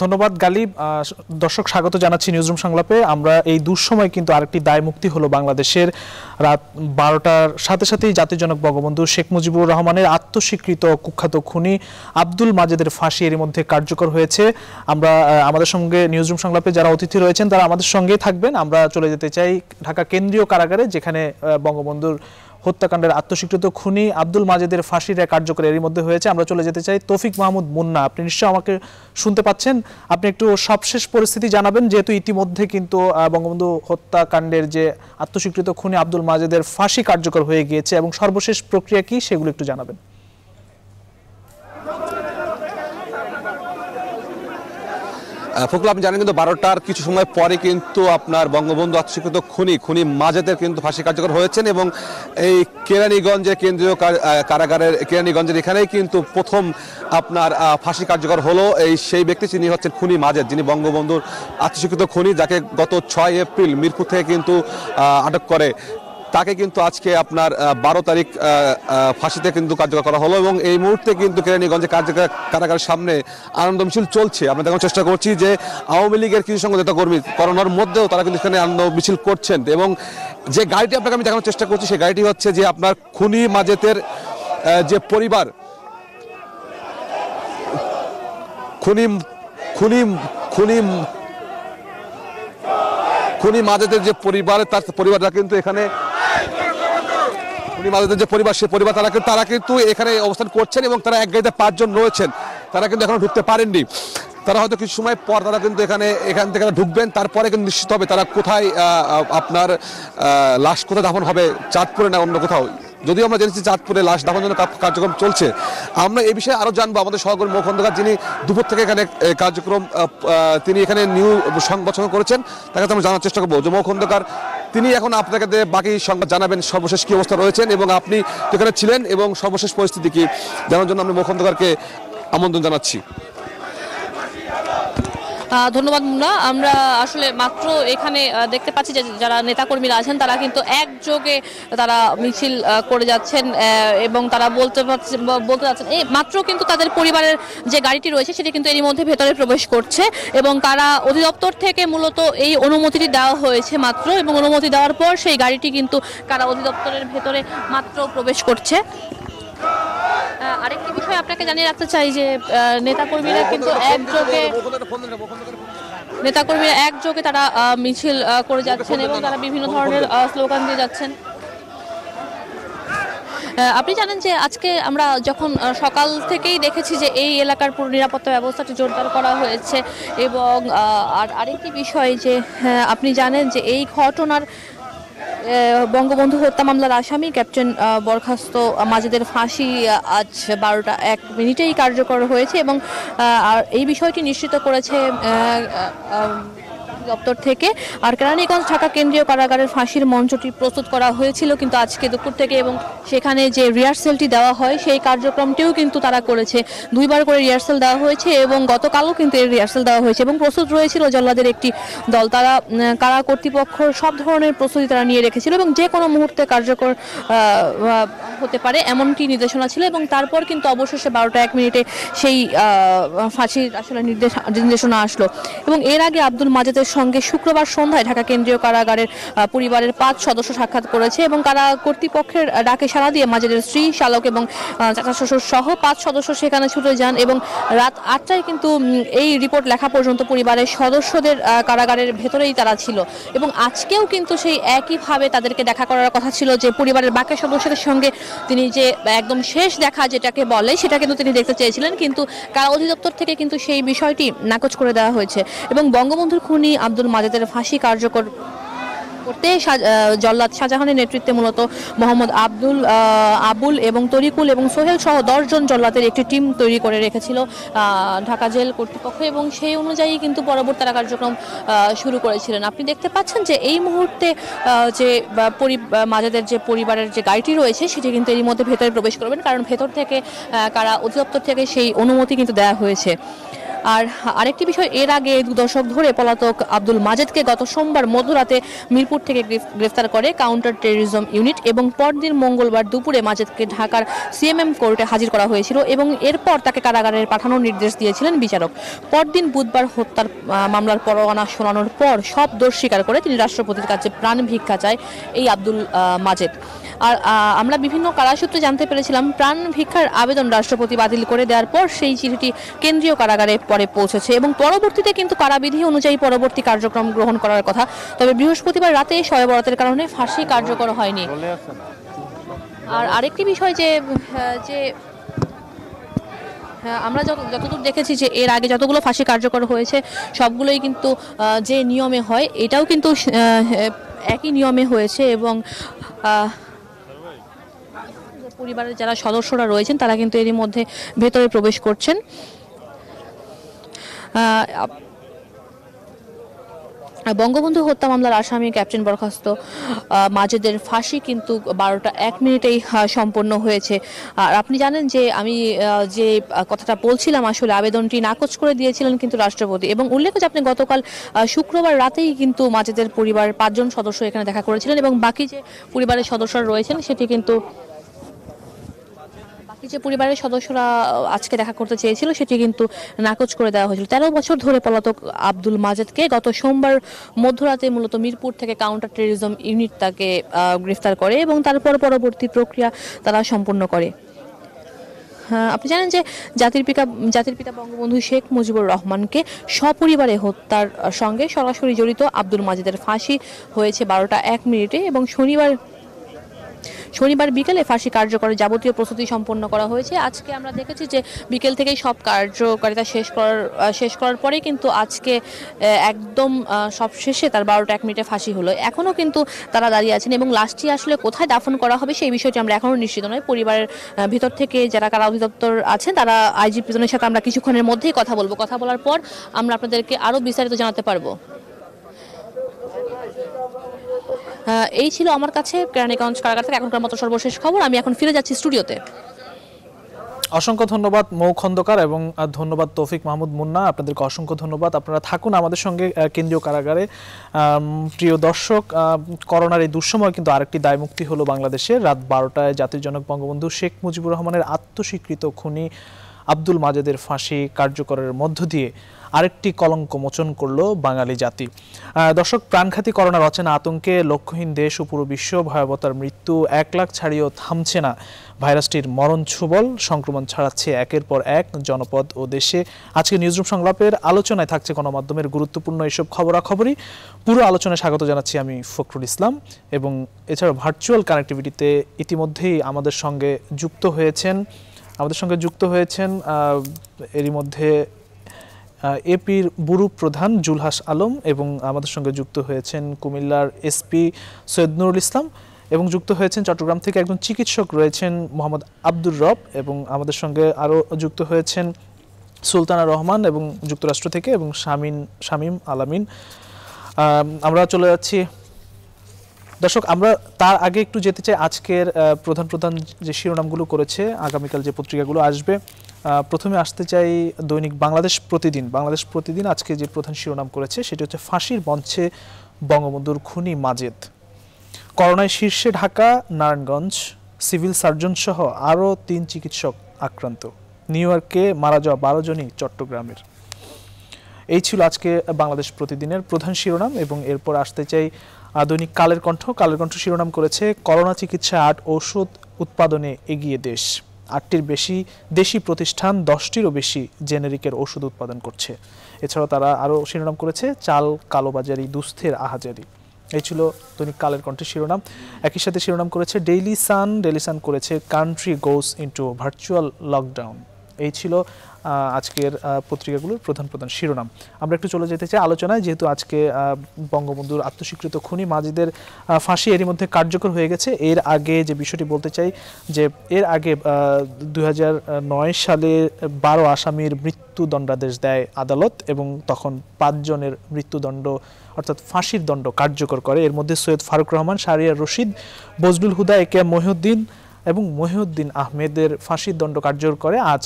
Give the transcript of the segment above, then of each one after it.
ধন্যবাদ গালিব। দর্শক স্বাগত জানাচ্ছি নিউজরুম সংলাপে। আমরা এই দুঃসময় কিন্তু আরেকটি দায় মুক্তি হলো বাংলাদেশের। রাত বারোটার সাথে সাথেই জাতির জনক বঙ্গবন্ধু শেখ মুজিবুর রহমানের আত্মস্বীকৃত কুখ্যাত খুনি আব্দুল মাজেদের ফাঁসি এর মধ্যে কার্যকর হয়েছে। আমরা আমাদের সঙ্গে নিউজরুম সংলাপে যারা অতিথি রয়েছেন, তারা আমাদের সঙ্গেই থাকবেন। আমরা চলে যেতে চাই ঢাকা কেন্দ্রীয় কারাগারে, যেখানে বঙ্গবন্ধুর হত্যাকাণ্ডের আত্মস্বীকৃত খুনি আব্দুল মাজেদের ফাঁসির এক কার্যকর এরই মধ্যে হয়েছে। আমরা চলে যেতে চাই তৌফিক মাহমুদ মুন্না। আপনি নিশ্চয়ই আমাকে শুনতে পাচ্ছেন। আপনি একটু সবশেষ পরিস্থিতি জানাবেন, যেহেতু ইতিমধ্যে কিন্তু বঙ্গবন্ধু হত্যাকাণ্ডের যে আত্মস্বীকৃত খুনি আব্দুল মাজেদের ফাঁসি কার্যকর হয়ে গিয়েছে এবং সর্বশেষ প্রক্রিয়া কি সেগুলো একটু জানাবেন আহ, ফখরুল আপনি জানেন কিন্তু বারোটার কিছু সময় পরে কিন্তু আপনার বঙ্গবন্ধু আত্মস্বীকৃত খুনি খুনি মাজাদের কিন্তু ফাঁসি কার্যকর হয়েছেন এবং এই কেরানীগঞ্জের কেন্দ্রীয় কারাগারের কেরানীগঞ্জের এখানেই কিন্তু প্রথম আপনার ফাঁসি কার্যকর হলো এই সেই ব্যক্তি যিনি হচ্ছেন খুনি মাজেদ, যিনি বঙ্গবন্ধুর আত্মস্বীকৃত খুনি যাকে গত ছয় এপ্রিল মিরপুর থেকে কিন্তু আটক করে। তাকে কিন্তু আজকে আপনার বারো তারিখ ফাঁসিতে কিন্তু কার্যকর করা হলো এবং এই মুহূর্তে কিন্তু কেরানীগঞ্জে কার্যকর কারাগারের সামনে আনন্দ মিছিল চলছে। আমরা দেখানোর চেষ্টা করছি যে আওয়ামী লীগের কিছু সংঘ নেতা কর্মী করোনার মধ্যেও তারা কিন্তু এখানে আনন্দ মিছিল করছেন এবং যে গাড়িটি আপনাকে আমি দেখানোর চেষ্টা করছি, সেই গাড়িটি হচ্ছে যে আপনার খুনি মাজেতের যে পরিবার, খুনি খুনি খুনি খুনি মাজেদের যে পরিবার, তার পরিবাররা কিন্তু এখানে খুনি যে পরিবার সে পরিবার তারা কিন্তু তারা কিন্তু এখানে অবস্থান করছেন এবং তারা এক গাড়িতে পাঁচজন রয়েছেন। তারা কিন্তু এখনও ঢুকতে পারেননি। তারা হয়তো কিছু সময় পর তারা কিন্তু এখানে এখান থেকে ঢুকবেন। তারপরে কিন্তু নিশ্চিত হবে তারা কোথায় আপনার লাশ কোথায় দাফন হবে, চাঁদপুরে না অন্য কোথাও। যদিও আমরা জেনেছি চাঁদপুরে লাশ দাফন জন্য কার্যক্রম চলছে। আমরা এই বিষয়ে আরও জানব আমাদের সহকর্মী মোখন্দকার যিনি দুপুর থেকে এখানে কার্যক্রম তিনি এখানে নিউ সংবাদ করেছেন, তার কাছে আমরা জানার চেষ্টা করব। যে মোখন্দকার তিনি এখন আপনাকে বাকি সংবাদ জানাবেন, সর্বশেষ কি অবস্থা রয়েছেন এবং আপনি এখানে ছিলেন এবং সর্বশেষ পরিস্থিতি কি? জানার জন্য আমি মোখন্দকারকে আমন্ত্রণ জানাচ্ছি। ধন্যবাদ মুন্না। আমরা আসলে মাত্র এখানে দেখতে পাচ্ছি যে যারা নেতাকর্মীরা আছেন, তারা কিন্তু একযোগে তারা মিছিল করে যাচ্ছেন এবং তারা বলতে বলতে যাচ্ছেন এই মাত্র কিন্তু তাদের পরিবারের যে গাড়িটি রয়েছে, সেটি কিন্তু এরই মধ্যে ভেতরে প্রবেশ করছে, এবং তারা অধিদপ্তর থেকে মূলত এই অনুমতিটি দেওয়া হয়েছে মাত্র, এবং অনুমতি দেওয়ার পর সেই গাড়িটি কিন্তু কারা অধিদপ্তরের ভেতরে মাত্র প্রবেশ করছে। আরেকটি বিষয় আপনাকে জানিয়ে রাখতে চাই যে নেতাকর্মীরা কিন্তু একযোগে নেতাকর্মীরা একযোগে তারা মিছিল করে যাচ্ছেন এবং তারা বিভিন্ন ধরনের স্লোগান দিয়ে যাচ্ছেন। আপনি জানেন যে আজকে আমরা যখন সকাল থেকেই দেখেছি যে এই এলাকার পুরো নিরাপত্তা ব্যবস্থাটি জোরদার করা হয়েছে এবং আর আরেকটি বিষয় যে আপনি জানেন যে এই ঘটনার বঙ্গবন্ধু হত্যা মামলার আসামি ক্যাপ্টেন বরখাস্ত মাজেদের ফাঁসি আজ বারোটা এক মিনিটেই কার্যকর হয়েছে এবং এই বিষয়টি নিশ্চিত করেছে দপ্তর থেকে। আর কেরানীগঞ্জ ঢাকা কেন্দ্রীয় কারাগারের ফাঁসির মঞ্চটি প্রস্তুত করা হয়েছিল কিন্তু আজকে দুপুর থেকে এবং সেখানে যে রিহার্সেলটি দেওয়া হয়, সেই কার্যক্রমটিও কিন্তু তারা করেছে। দুইবার করে রিহার্সেল দেওয়া হয়েছে এবং গতকালও কিন্তু এর রিহার্সেল দেওয়া হয়েছে এবং প্রস্তুত রয়েছিল জল্লাদের একটি দল। তারা কারা কর্তৃপক্ষ সব ধরনের প্রস্তুতি তারা নিয়ে রেখেছিল এবং যে কোনো মুহূর্তে কার্যকর হতে পারে এমনটি নির্দেশনা ছিল এবং তারপর কিন্তু অবশেষে বারোটা এক মিনিটে সেই ফাঁসির আসলে নির্দেশ নির্দেশনা আসলো। এবং এর আগে আব্দুল মাজেদের সঙ্গে শুক্রবার সন্ধ্যায় ঢাকা কেন্দ্রীয় কারাগারের পরিবারের পাঁচ সদস্য সাক্ষাৎ করেছে এবং কারা কর্তৃপক্ষের ডাকে সাড়া দিয়ে মাজেদের স্ত্রী, শালক এবং চাচা শ্বশুর সহ পাঁচ সদস্য সেখানে ছুটে যান এবং রাত আটটায় কিন্তু এই রিপোর্ট লেখা পর্যন্ত পরিবারের সদস্যদের কারাগারের ভেতরেই তারা ছিল এবং আজকেও কিন্তু সেই একইভাবে তাদেরকে দেখা করার কথা ছিল যে পরিবারের বাকি সদস্যদের সঙ্গে তিনি যে একদম শেষ দেখা যেটাকে বলে সেটা কিন্তু তিনি দেখতে চেয়েছিলেন কিন্তু কারা অধিদপ্তর থেকে কিন্তু সেই বিষয়টি নাকচ করে দেওয়া হয়েছে এবং বঙ্গবন্ধুর খুনি আব্দুল মাজেদের ফাঁসি কার্যকর করতে জল্লাদ শাহজাহানের নেতৃত্বে মূলত মোহাম্মদ আব্দুল আবুল এবং তরিকুল এবং সোহেল সহ দশজন জল্লাদের একটি টিম তৈরি করে রেখেছিল ঢাকা জেল কর্তৃপক্ষ এবং সেই অনুযায়ী কিন্তু পরবর্তী তারা কার্যক্রম শুরু করেছিলেন। আপনি দেখতে পাচ্ছেন যে এই মুহূর্তে যে মাজাদের যে পরিবারের যে গাড়িটি রয়েছে, সেটি কিন্তু এরই মধ্যে ভেতরে প্রবেশ করবেন, কারণ ভেতর থেকে কারা অধিদপ্তর থেকে সেই অনুমতি কিন্তু দেওয়া হয়েছে। আর আরেকটি বিষয়, এর আগে দু দশক ধরে পলাতক আব্দুল মাজেদকে গত সোমবার মধ্যরাতে মিরপুর থেকে গ্রেফতার করে কাউন্টার টেররিজম ইউনিট এবং পরদিন মঙ্গলবার দুপুরে মাজেদকে ঢাকার সিএমএম কোর্টে হাজির করা হয়েছিল এবং এরপর তাকে কারাগারে পাঠানোর নির্দেশ দিয়েছিলেন বিচারক। পরদিন বুধবার হত্যার মামলার পরোয়ানা শোনানোর পর সব দোষ স্বীকার করে তিনি রাষ্ট্রপতির কাছে প্রাণ ভিক্ষা চায় এই আব্দুল মাজেদ। আর আমরা বিভিন্ন কারাসূত্রে জানতে পেরেছিলাম প্রাণ ভিক্ষার আবেদন রাষ্ট্রপতি বাতিল করে দেওয়ার পর সেই চিঠিটি কেন্দ্রীয় কারাগারে পরে পৌঁছেছে এবং পরবর্তীতে কিন্তু কারাবিধি অনুযায়ী পরবর্তী কার্যক্রম গ্রহণ করার কথা। তবে বৃহস্পতিবার রাতে শয়ে বরাতের কারণে ফাঁসি কার্যকর হয়নি। আর আরেকটি বিষয় যে যে আমরা যত- যতদূর দেখেছি যে এর আগে যতগুলো ফাঁসি কার্যকর হয়েছে সবগুলোই কিন্তু যে নিয়মে হয় এটাও কিন্তু একই নিয়মে হয়েছে এবং পরিবারের যারা সদস্যরা রয়েছেন, তারা কিন্তু এরই মধ্যে ভেতরে প্রবেশ করছেন। বঙ্গবন্ধু হত্যা মামলার আসামি ক্যাপ্টেন বরখাস্ত মাজেদের ফাঁসি কিন্তু বারোটা এক মিনিটেই সম্পন্ন হয়েছে। আর আপনি জানেন যে আমি যে কথাটা বলছিলাম, আসলে আবেদনটি নাকচ করে দিয়েছিলেন কিন্তু রাষ্ট্রপতি। এবং উল্লেখ্য যে আপনি গতকাল শুক্রবার রাতেই কিন্তু মাজেদের পরিবার পাঁচজন সদস্য এখানে দেখা করেছিলেন এবং বাকি যে পরিবারের সদস্যরা রয়েছেন, সেটি কিন্তু যে পরিবারের সদস্যরা আজকে দেখা করতে চেয়েছিল সেটি কিন্তু নাকচ করে দেওয়া হয়েছিল। তেরো বছর ধরে পলাতক আব্দুল মাজেদকে গত সোমবার মধ্যরাতে মূলত মিরপুর থেকে কাউন্টার টেরিজম ইউনিট তাকে গ্রেফতার করে এবং তারপর পরবর্তী প্রক্রিয়া তারা সম্পূর্ণ করে। হ্যাঁ, আপনি জানেন যে জাতির পিতা জাতির পিতা বঙ্গবন্ধু শেখ মুজিবুর রহমানকে সপরিবারে হত্যার সঙ্গে সরাসরি জড়িত আব্দুল মাজেদের ফাঁসি হয়েছে বারোটা এক মিনিটে এবং শনিবার শনিবার বিকেলে ফাঁসি কার্যকরের যাবতীয় প্রস্তুতি সম্পন্ন করা হয়েছে। আজকে আমরা দেখেছি যে বিকেল থেকেই সব কার্যকারিতা শেষ করার শেষ করার পরে কিন্তু আজকে একদম সব শেষে তার বারোটা এক মিনিটে ফাঁসি হলো। এখনও কিন্তু তারা দাঁড়িয়ে আছেন এবং লাশটি আসলে কোথায় দাফন করা হবে সেই বিষয়টি আমরা এখনও নিশ্চিত নয়। পরিবারের ভিতর থেকে যারা কারা অধিদপ্তর আছেন তারা আইজি প্রিজনের সাথে আমরা কিছুক্ষণের মধ্যেই কথা বলব। কথা বলার পর আমরা আপনাদেরকে আরও বিস্তারিত জানাতে পারব আহ, এই ছিল আমার কাছে কেরানীগঞ্জ কারাগার থেকে এখনকার মতো সর্বশেষ খবর। আমি এখন ফিরে যাচ্ছি স্টুডিওতে। অসংখ্য ধন্যবাদ মৌ খন্দকার এবং ধন্যবাদ তৌফিক মাহমুদ মুন্না। আপনাদেরকে অসংখ্য ধন্যবাদ। আপনারা থাকুন আমাদের সঙ্গে কেন্দ্রীয় কারাগারে। প্রিয় দর্শক করোনার এই দুঃসময় কিন্তু আরেকটি দায়মুক্তি হলো বাংলাদেশে রাত বারোটায় জাতির জনক বঙ্গবন্ধু শেখ মুজিবুর রহমানের আত্মস্বীকৃত খুনি আব্দুল মাজেদের ফাঁসি কার্যকরের মধ্য দিয়ে আরেকটি কলঙ্ক মোচন করল বাঙালি জাতি। দর্শক, প্রাণঘাতী করোনা রচনা আতঙ্কে লক্ষ্যহীন দেশ ও পুরো বিশ্ব ভয়াবতার মৃত্যু এক লাখ ছাড়িয়েও থামছে না। ভাইরাসটির মরণ ছুবল সংক্রমণ ছড়াচ্ছে একের পর এক জনপদ ও দেশে। আজকে নিউজরুম সংলাপের আলোচনায় থাকছে গণমাধ্যমের গুরুত্বপূর্ণ এসব খবরাখবরই। পুরো আলোচনায় স্বাগত জানাচ্ছি আমি ফখরুল ইসলাম এবং এছাড়া ভার্চুয়াল কানেক্টিভিটিতে ইতিমধ্যেই আমাদের সঙ্গে যুক্ত হয়েছেন, আমাদের সঙ্গে যুক্ত হয়েছেন এরই মধ্যে এপির বুরু প্রধান জুলহাস আলম এবং আমাদের সঙ্গে যুক্ত হয়েছেন কুমিল্লার এসপি সৈয়দ নুরুল ইসলাম এবং যুক্ত হয়েছেন চট্টগ্রাম থেকে একজন চিকিৎসক রয়েছেন মোহাম্মদ আব্দুর রব এবং আমাদের সঙ্গে আরও যুক্ত হয়েছেন সুলতানা রহমান এবং যুক্তরাষ্ট্র থেকে এবং শামিন, শামিম আলামিন। আমরা চলে যাচ্ছি। দর্শক, আমরা তার আগে একটু যেতে চাই। আজকের প্রধান প্রধান যে শিরোনামগুলো করেছে, আগামীকাল যে পত্রিকাগুলো আসবে প্রথমে আসতে চাই দৈনিক বাংলাদেশ প্রতিদিন। বাংলাদেশ প্রতিদিন আজকে যে প্রধান শিরোনাম করেছে, সেটি হচ্ছে ফাঁসির মঞ্চে বঙ্গবন্ধুর খুনি মাজেদ। করোনায় শীর্ষে ঢাকা, নারায়ণগঞ্জ, সিভিল সার্জন সহ আরও তিন চিকিৎসক আক্রান্ত। নিউ ইয়র্কে মারা যাওয়া বারো জনই চট্টগ্রামের। এই ছিল আজকে বাংলাদেশ প্রতিদিনের প্রধান শিরোনাম এবং এরপর আসতে চাই আধুনিক কালের কণ্ঠ। কালের কণ্ঠ শিরোনাম করেছে, করোনা চিকিৎসা আট ঔষধ উৎপাদনে এগিয়ে দেশ। আটটির বেশি দেশি প্রতিষ্ঠান, দশটিরও বেশি জেনেরিকের ওষুধ উৎপাদন করছে। এছাড়া তারা আরও শিরোনাম করেছে, চাল, কালোবাজারি, দুস্থের আহাজারি। এই ছিল দৈনিক কালের কণ্ঠের শিরোনাম। একই সাথে শিরোনাম করেছে ডেইলি সান ডেইলি সান করেছে country goes into virtual lockdown এই ছিল আজকের পত্রিকাগুলোর প্রধান প্রধান শিরোনাম। আমরা একটু চলে যেতে চাই আলোচনায়, যেহেতু আজকে বঙ্গবন্ধুর আত্মস্বীকৃত খুনি মাজিদের ফাঁসি এরই মধ্যে কার্যকর হয়ে গেছে। এর আগে যে বিষয়টি বলতে চাই, যে এর আগে দু হাজার নয় সালে বারো আসামির মৃত্যুদণ্ডাদেশ দেয় আদালত এবং তখন পাঁচজনের মৃত্যুদণ্ড, অর্থাৎ ফাঁসির দণ্ড কার্যকর করে। এর মধ্যে সৈয়দ ফারুক রহমান শাহরিয়ার রশিদ, বজলুল হুদা একে মহিউদ্দিন এবং মহিউদ্দিন আহমেদের ফাঁসির দণ্ড কার্যকর করে। আজ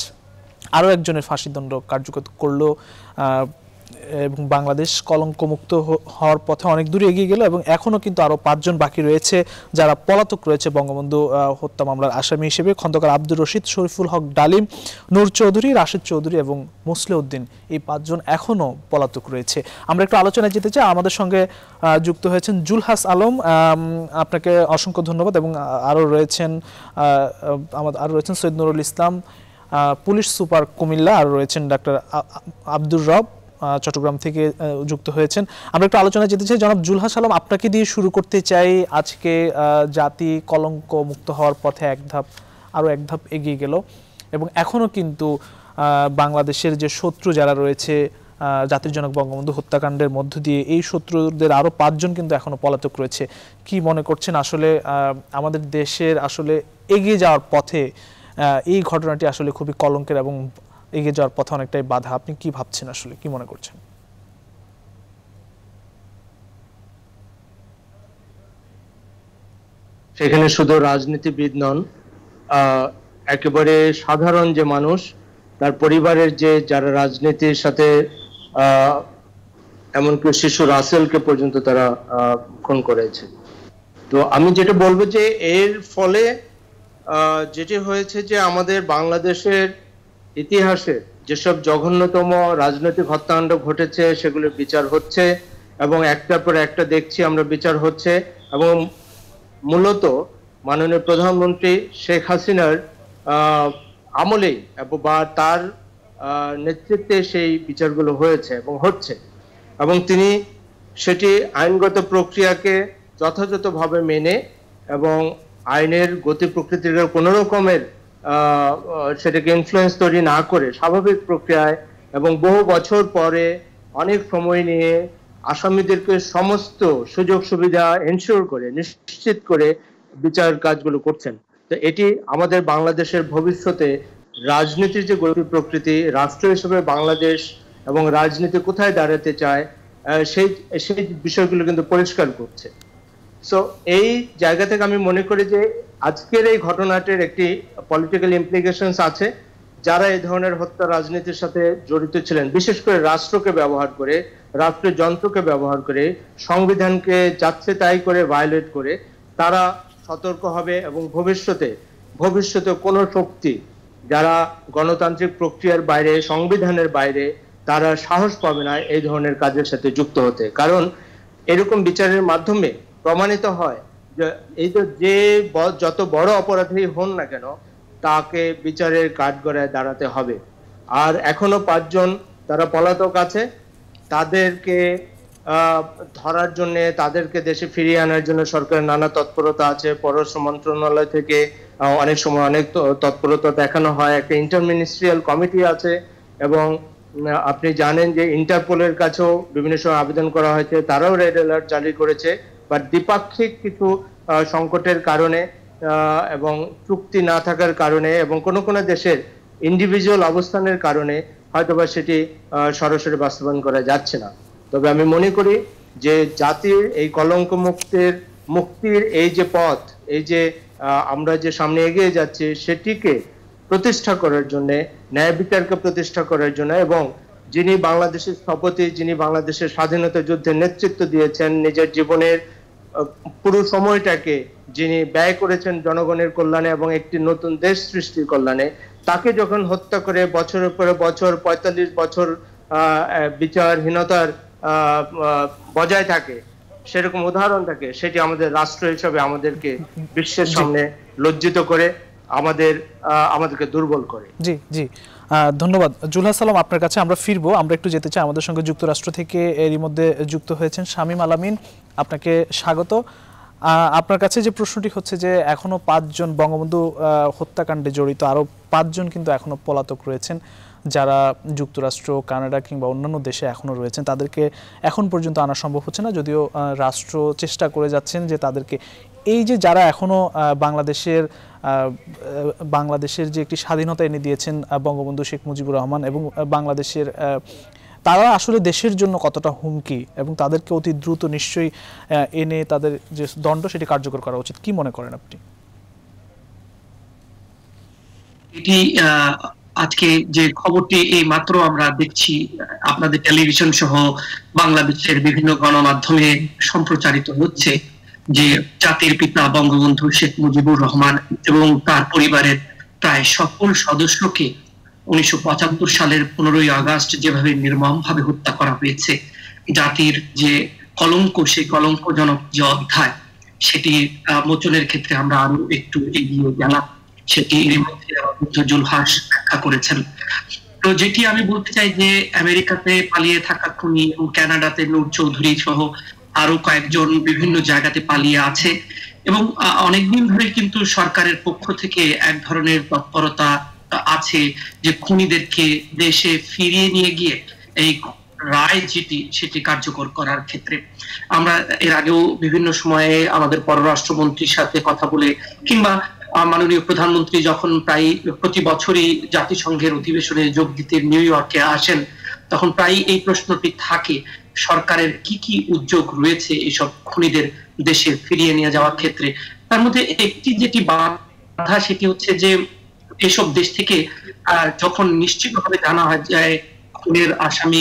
আরও একজনের ফাঁসিদণ্ড কার্যকর করল এবং বাংলাদেশ কলঙ্কমুক্ত হওয়ার পথে অনেক দূরে এগিয়ে গেল এবং এখনও কিন্তু আরও পাঁচজন বাকি রয়েছে যারা পলাতক রয়েছে বঙ্গবন্ধু হত্যা মামলার আসামি হিসেবে। খন্দকার আব্দুর রশিদ, শরীফুল হক ডালিম, নূর চৌধুরী, রাশেদ চৌধুরী এবং মুসলিউদ্দিন এই পাঁচজন এখনও পলাতক রয়েছে। আমরা একটু আলোচনায় যেতে চাই। আমাদের সঙ্গে যুক্ত হয়েছেন জুলহাস আলম। আপনাকে অসংখ্য ধন্যবাদ এবং আরও রয়েছেন আমাদের আরও রয়েছেন সৈয়দ নুরুল ইসলাম। পুলিশ সুপার কুমিল্লা আর রয়েছেন ডাক্তার আব্দুর রব চট্টগ্রাম থেকে যুক্ত হয়েছেন। আমরা একটু আলোচনায় যেতে চাই। জনাব জুলহাস আলম, আপনাকে দিয়ে শুরু করতে চাই আজকে জাতি কলঙ্ক মুক্ত হওয়ার পথে এক ধাপ আরও এক ধাপ এগিয়ে গেল এবং এখনও কিন্তু বাংলাদেশের যে শত্রু যারা রয়েছে জাতির জনক বঙ্গবন্ধু হত্যাকাণ্ডের মধ্য দিয়ে, এই শত্রুদের আরও পাঁচজন কিন্তু এখনও পলাতক রয়েছে। কি মনে করছেন আসলে আমাদের দেশের আসলে এগিয়ে যাওয়ার পথে এই ঘটনাটি আসলে খুবই কলঙ্কের এবং এগিয়ে যাওয়ার পথে অনেকটাই বাধা। আপনি কি ভাবছেন আসলে? কি মনে করছেন? সেখানে শুধু রাজনীতিবিদ নন একেবারে সাধারণ যে মানুষ, তার পরিবারের যে যারা রাজনীতির সাথে এমনকি শিশু রাসেলকে পর্যন্ত তারা খুন করেছে। তো আমি যেটা বলব যে এর ফলে যেটি হয়েছে যে আমাদের বাংলাদেশের ইতিহাসে যেসব জঘন্যতম রাজনৈতিক হত্যাকাণ্ড ঘটেছে, সেগুলোর বিচার হচ্ছে এবং একটার পর একটা দেখছি আমরা বিচার হচ্ছে এবং মূলত মাননীয় প্রধানমন্ত্রী শেখ হাসিনার আমলেই বা তার নেতৃত্বে সেই বিচারগুলো হয়েছে এবং হচ্ছে। এবং তিনি সেটি আইনগত প্রক্রিয়াকে যথাযথভাবে মেনে এবং আইনের গতি প্রকৃতির কোনো রকমের সেটাকে ইনফ্লুয়েন্স তৈরি না করে স্বাভাবিক প্রক্রিয়ায় এবং বহু বছর পরে অনেক সময় নিয়ে আসামিদেরকে সমস্ত সুযোগ সুবিধা এনশিওর করে, নিশ্চিত করে বিচার কাজগুলো করছেন। তো এটি আমাদের বাংলাদেশের ভবিষ্যতে রাজনীতির যে গতি প্রকৃতি, রাষ্ট্র হিসেবে বাংলাদেশ এবং রাজনীতি কোথায় দাঁড়াতে চায় সেই সেই বিষয়গুলো কিন্তু পরিষ্কার করছে। সো এই জায়গা থেকে আমি মনে করি যে আজকের এই ঘটনাটির একটি পলিটিক্যাল ইমপ্লিকেশনস আছে, যারা এই ধরনের হত্যা রাজনীতির সাথে জড়িত ছিলেন, বিশেষ করে রাষ্ট্রকে ব্যবহার করে রাষ্ট্রের যন্ত্রকে ব্যবহার করে, সংবিধানকে যাচ্ছে তাই করে ভায়োলেট করে, তারা সতর্ক হবে এবং ভবিষ্যতে ভবিষ্যতে কোনো শক্তি যারা গণতান্ত্রিক প্রক্রিয়ার বাইরে, সংবিধানের বাইরে, তারা সাহস পাবে না এই ধরনের কাজের সাথে যুক্ত হতে। কারণ এরকম বিচারের মাধ্যমে প্রমাণিত হয় যে এই যে যে যত বড় অপরাধী হন না কেন, তাকে বিচারের কাঠগড়ায় দাঁড়াতে হবে। আর এখনও পাঁচজন তারা পলাতক আছে, তাদেরকে ধরার জন্য, তাদেরকে দেশে ফিরিয়ে আনার জন্য সরকারের নানা তৎপরতা আছে। পররাষ্ট্র মন্ত্রণালয় থেকে অনেক সময় অনেক তৎপরতা দেখানো হয়। একটা ইন্টারমিনিস্ট্রিয়াল কমিটি আছে এবং আপনি জানেন যে ইন্টারপোলের কাছেও বিভিন্ন সময় আবেদন করা হয়েছে, তারাও রেড অ্যালার্ট জারি করেছে। বাট দ্বিপাক্ষিক কিছু সংকটের কারণে এবং চুক্তি না থাকার কারণে এবং কোন কোন দেশের ইন্ডিভিজুয়াল অবস্থানের কারণে হয়তোবা সেটি সরাসরি বাস্তবায়ন করা যাচ্ছে না। তবে আমি মনে করি যে জাতির এই কলঙ্ক মুক্তির মুক্তির এই যে পথ, এই যে আমরা যে সামনে এগিয়ে যাচ্ছি সেটিকে প্রতিষ্ঠা করার জন্য, ন্যায় বিচারকে প্রতিষ্ঠা করার জন্য এবং যিনি বাংলাদেশের স্থপতি, যিনি বাংলাদেশের স্বাধীনতা যুদ্ধের নেতৃত্ব দিয়েছেন, নিজের জীবনের পুরো সময়টাকে যিনি ব্যয় করেছেন জনগণের কল্যাণে এবং একটি নতুন দেশ সৃষ্টির কল্যাণে তাকে যখন হত্যা করে বছরের পরে বছর পঁয়তাল্লিশ বছর বিচারহীনতার বজায় থাকে সেরকম উদাহরণ থাকে সেটি আমাদের রাষ্ট্র হিসেবে আমাদেরকে বিশ্বের সামনে লজ্জিত করে আমাদের আহ, আমাদেরকে দুর্বল করে। জি জি। ধন্যবাদ। জুলহা সালাম আপনার কাছে আমরা ফিরবো। আমরা একটু যেতে চাই আমাদের সঙ্গে যুক্তরাষ্ট্র থেকে, এরই মধ্যে যুক্ত হয়েছেন শামীম আলামিন। আপনাকে স্বাগত। আপনার কাছে যে প্রশ্নটি হচ্ছে যে, এখনও পাঁচজন বঙ্গবন্ধু হত্যাকাণ্ডে জড়িত, আরও পাঁচজন কিন্তু এখনও পলাতক রয়েছেন। যারা যুক্তরাষ্ট্র, কানাডা কিংবা অন্যান্য দেশে এখনও রয়েছেন, তাদেরকে এখন পর্যন্ত আনা সম্ভব হচ্ছে না। যদিও রাষ্ট্র চেষ্টা করে যাচ্ছেন যে তাদেরকে, এই যে যারা এখনও বাংলাদেশের বাংলাদেশের যে একটি স্বাধীনতা এনে দিয়েছেন বঙ্গবন্ধু শেখ মুজিবুর রহমান এবং বাংলাদেশের তারা আসলে দেশের জন্য কতটা হুমকি এবং তাদেরকে অতি দ্রুত নিশ্চয়ই এনে তাদের যে দণ্ড সেটি কার্যকর করা উচিত, কি মনে করেন আপনি? এটি আজকে যে খবরটি এই মাত্র আমরা দেখছি, আপনাদের টেলিভিশন সহ বাংলাদেশের বিভিন্ন গণমাধ্যমে সম্প্রচারিত হচ্ছে। যে জাতির পিতা বঙ্গবন্ধু শেখ মুজিবুর রহমান এবং তার পরিবারের প্রায় সকল সদস্যকে উনিশশো পঁচাত্তর সালের পনেরোই আগস্ট যেভাবে নির্মম ভাবে হত্যা করা হয়েছে, জাতির যে কলঙ্ক, সেই কলঙ্কজনক যে অধ্যায়, সেটি মোচনের ক্ষেত্রে আমরা আরও একটু এগিয়ে গেলাম। সেটি এর মধ্যে বুদ্ধজুল হাস ব্যাখ্যা করেছেন। তো যেটি আমি বলতে চাই যে, আমেরিকাতে পালিয়ে থাকা খুনি এবং কানাডাতে নূর চৌধুরী সহ আরও কয়েকজন বিভিন্ন জায়গাতে পালিয়ে আছে এবং অনেকদিন ধরে কিন্তু সরকারের পক্ষ থেকে এক ধরনের তৎপরতা আছে যে খুনিদেরকে দেশে ফিরিয়ে নিয়ে গিয়ে এই রায় যেটি, সেটি কার্যকর করার ক্ষেত্রে। আমরা এর আগেও বিভিন্ন সময়ে আমাদের পররাষ্ট্রমন্ত্রীর সাথে কথা বলে কিংবা মাননীয় প্রধানমন্ত্রী যখন প্রায় প্রতি বছরই জাতিসংঘের অধিবেশনে যোগ দিতে নিউ ইয়র্কে আসেন, তখন প্রায় এই প্রশ্নটি থাকে সরকারের কি কি উদ্যোগ রয়েছে এসব খুনিদের দেশে ফিরিয়ে নিয়ে যাওয়ার ক্ষেত্রে? তার মধ্যে একটি যেটি বাধা সেটি হচ্ছে যে এসব দেশ থেকে যখন নিশ্চিতভাবে জানা হয় যে খুনের আসামি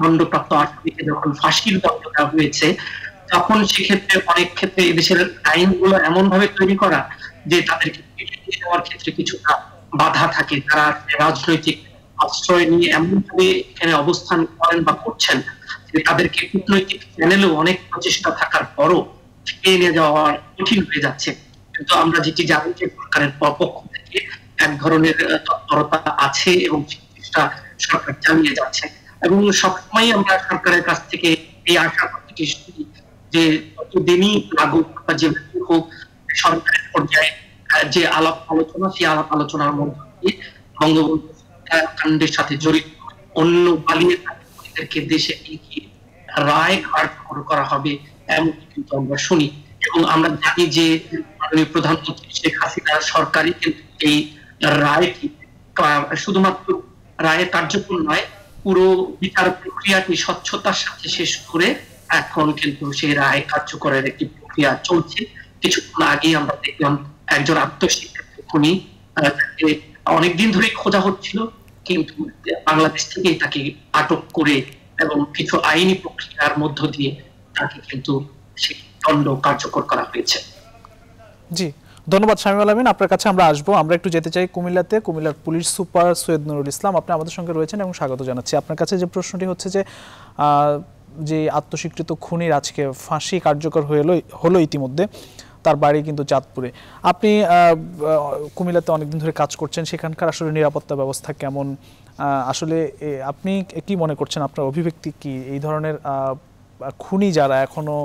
দণ্ডপ্রাপ্ত আসামিকে যখন ফাঁসির দণ্ড দেওয়া হয়েছে, তখন সেক্ষেত্রে অনেক ক্ষেত্রে এদেশের আইনগুলো এমন ভাবে তৈরি করা যে তাদেরকে যাওয়ার ক্ষেত্রে কিছুটা বাধা থাকে। তারা রাজনৈতিক আশ্রয় নিয়ে এমন ভাবে এখানে অবস্থান করেন বা করছেন। তাদেরকে কূটনৈতিক চ্যানেলেও অনেক প্রচেষ্টা থাকার পরও ফিরিয়ে নিয়ে যাওয়া কঠিন হয়ে যাচ্ছে। কিন্তু আমরা যেটি জানি যে সরকারের পক্ষ থেকে এক ধরনের তৎপরতা আছে এবং চেষ্টা সরকার চালিয়ে যাচ্ছে। এবং সবসময় আমরা সরকারের কাছ থেকে এই আশা করতে যে যতদিনই লাগুক বা যে হোক, সরকারের পর্যায়ে যে আলাপ আলোচনা, সেই আলাপ আলোচনার মধ্যে দিয়ে বঙ্গবন্ধু হত্যাকাণ্ডের সাথে জড়িত অন্য পালিয়ে দেশে নিয়ে গিয়ে রায় কার্যকর করা হবে এমনটি কিন্তু আমরা শুনি। এবং আমরা জানি যে মাননীয় প্রধানমন্ত্রী শেখ হাসিনার সরকারই কিন্তু এই রায়টি শুধুমাত্র রায়ের কার্যক্রম নয়, পুরো বিচার প্রক্রিয়াটি স্বচ্ছতার সাথে শেষ করে এখন কিন্তু সেই রায় কার্যকরের একটি প্রক্রিয়া চলছে। কিছুক্ষণ আগে আমরা দেখলাম একজন আত্মশিক্ষিত খুনি অনেকদিন ধরে খোঁজা হচ্ছিল, কিন্তু বাংলাদেশ থেকেই তাকে আটক করে এবং কিছু আইনি প্রক্রিয়ার মধ্য দিয়ে তাকে কিন্তু সেই দণ্ড কার্যকর করা হয়েছে। জি, ধন্যবাদ শামীম আলমিন আপনার কাছে আমরা আসব। আমরা একটু যেতে চাই কুমিল্লাতে। কুমিল্লার পুলিশ সুপার সৈয়দ নুরুল ইসলাম, আপনি আমাদের সঙ্গে রয়েছেন এবং স্বাগত জানাচ্ছি। আপনার কাছে যে প্রশ্নটি হচ্ছে যে যে আত্মস্বীকৃত খুনির আজকে ফাঁসি কার্যকর হলো হলো ইতিমধ্যে, তার বাড়ি কিন্তু চাঁদপুরে। আপনি কুমিল্লাতে অনেকদিন ধরে কাজ করছেন। সেখানকার আসলে নিরাপত্তা ব্যবস্থা কেমন? আসলে আপনি কি মনে করছেন? আপনার অভিব্যক্তি কি? এই ধরনের খুনি যারা এখনও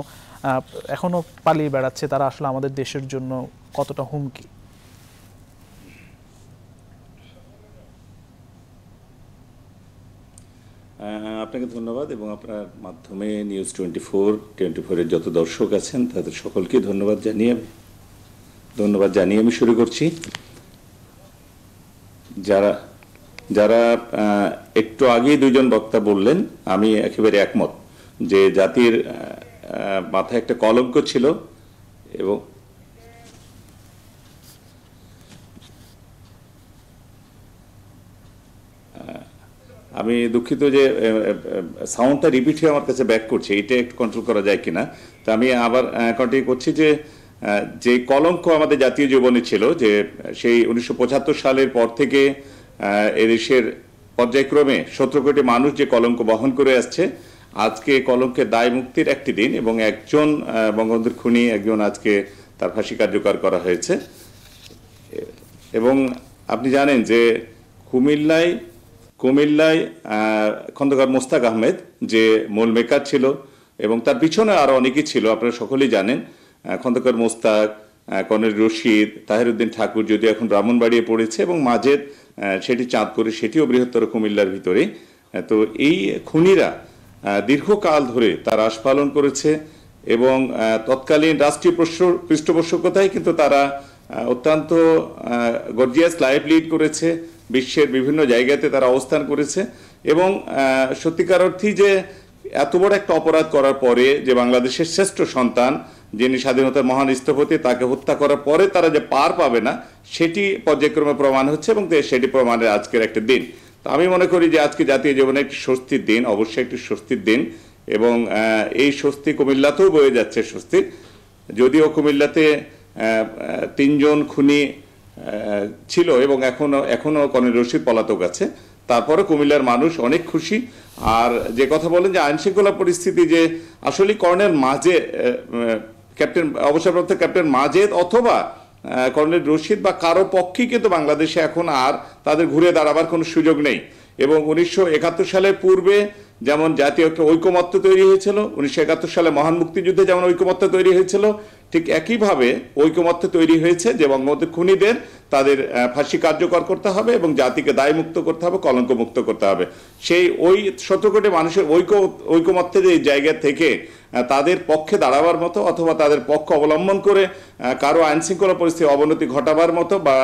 এখনও পালিয়ে বেড়াচ্ছে তারা আসলে আমাদের দেশের জন্য কতটা হুমকি? আহ, আপনাকে ধন্যবাদ এবং আপনার মাধ্যমে নিউজ টোয়েন্টি ফোর টোয়েন্টি ফোরের যত দর্শক আছেন তাদের সকলকে ধন্যবাদ জানিয়ে ধন্যবাদ জানিয়ে আমি শুরু করছি। যারা যারা একটু আগেই দুইজন বক্তা বললেন, আমি একেবারে একমত যে জাতির মাথায় একটা কলঙ্ক ছিল এবং আমি দুঃখিত যে সাউন্ডটা রিপিট হয়ে আমার কাছে ব্যাক করছে, এটা একটু কন্ট্রোল করা যায় কিনা। তো আমি আবার কন্টিনিউ করছি যে যে কলঙ্ক আমাদের জাতীয় জীবনে ছিল যে, সেই উনিশশো পঁচাত্তর সালের পর থেকে এদেশের পর্যায়ক্রমে সতেরো কোটি মানুষ যে কলঙ্ক বহন করে আসছে, আজকে কলঙ্কের দায় মুক্তির একটি দিন এবং একজন বঙ্গবন্ধুর খুনি, একজন আজকে তার ফাঁসি কার্যকর করা হয়েছে। এবং আপনি জানেন যে কুমিল্লায় কুমিল্লায় খন্দকার মোস্তাক আহমেদ যে মূল মেকার ছিল এবং তার পিছনে আরও অনেকেই ছিল, আপনারা সকলেই জানেন খন্দকার মোস্তাক কর্নেল রশিদ, তাহিরুদ্দিন ঠাকুর যদিও এখন ব্রাহ্মণবাড়িয়ে পড়েছে এবং মাঝের সেটি চাঁদপুরে সেটিও বৃহত্তর কুমিল্লার ভিতরে। তো এই খুনিরা দীর্ঘকাল ধরে তার আস্পালন করেছে এবং তৎকালীন রাষ্ট্রীয় পৃষ্ঠপোষকতায় কিন্তু তারা অত্যন্ত গর্জিয়াস লাইফ লিড করেছে, বিশ্বের বিভিন্ন জায়গাতে তারা অবস্থান করেছে এবং সত্যিকার অর্থেই যে এত বড় একটা অপরাধ করার পরে যে বাংলাদেশের শ্রেষ্ঠ সন্তান যিনি স্বাধীনতার মহান স্থপতি, তাকে হত্যা করার পরে তারা যে পার পাবে না, সেটি পর্যায়ক্রমে প্রমাণ হচ্ছে এবং সেটি প্রমাণের আজকের একটা দিন। তো আমি মনে করি যে আজকে জাতীয় জীবনে একটি স্বস্তির দিন, অবশ্যই একটি স্বস্তির দিন এবং এই স্বস্তি কুমিল্লাতেও বয়ে যাচ্ছে স্বস্তি। যদিও কুমিল্লাতে তিনজন খুনি ছিল এবং এখনও এখনও কর্নেল রশিদ পলাতক আছে। তারপরে কুমিল্লার মানুষ অনেক খুশি। আর যে কথা বলেন যে আইনশৃঙ্খলা পরিস্থিতি যে আসলে কর্ণের মাঝে ক্যাপ্টেন, অবসরপ্রাপ্ত ক্যাপ্টেন মাজেদ অথবা কর্নেল রশিদ বা কারও পক্ষেই কিন্তু বাংলাদেশে এখন আর তাদের ঘুরে দাঁড়াবার কোনো সুযোগ নেই। এবং উনিশশো একাত্তর সালের পূর্বে যেমন জাতীয় একটা ঐকমত্য তৈরি হয়েছিল, উনিশশো একাত্তর সালে মহান মুক্তিযুদ্ধে যেমন ঐকমত্য তৈরি হয়েছিল ঠিক একইভাবে ঐকমত্য তৈরি হয়েছে যে বঙ্গবন্ধু খুনিদের তাদের ফাঁসি কার্যকর করতে হবে এবং জাতিকে দায় মুক্ত করতে হবে কলঙ্ক মুক্ত করতে হবে। সেই ওই সতেরো কোটি মানুষের ঐক্য, ঐকমত্যের এই জায়গা থেকে তাদের পক্ষে দাঁড়াবার মতো অথবা তাদের পক্ষ অবলম্বন করে কারও আইনশৃঙ্খলা পরিস্থিতি অবনতি ঘটাবার মতো বা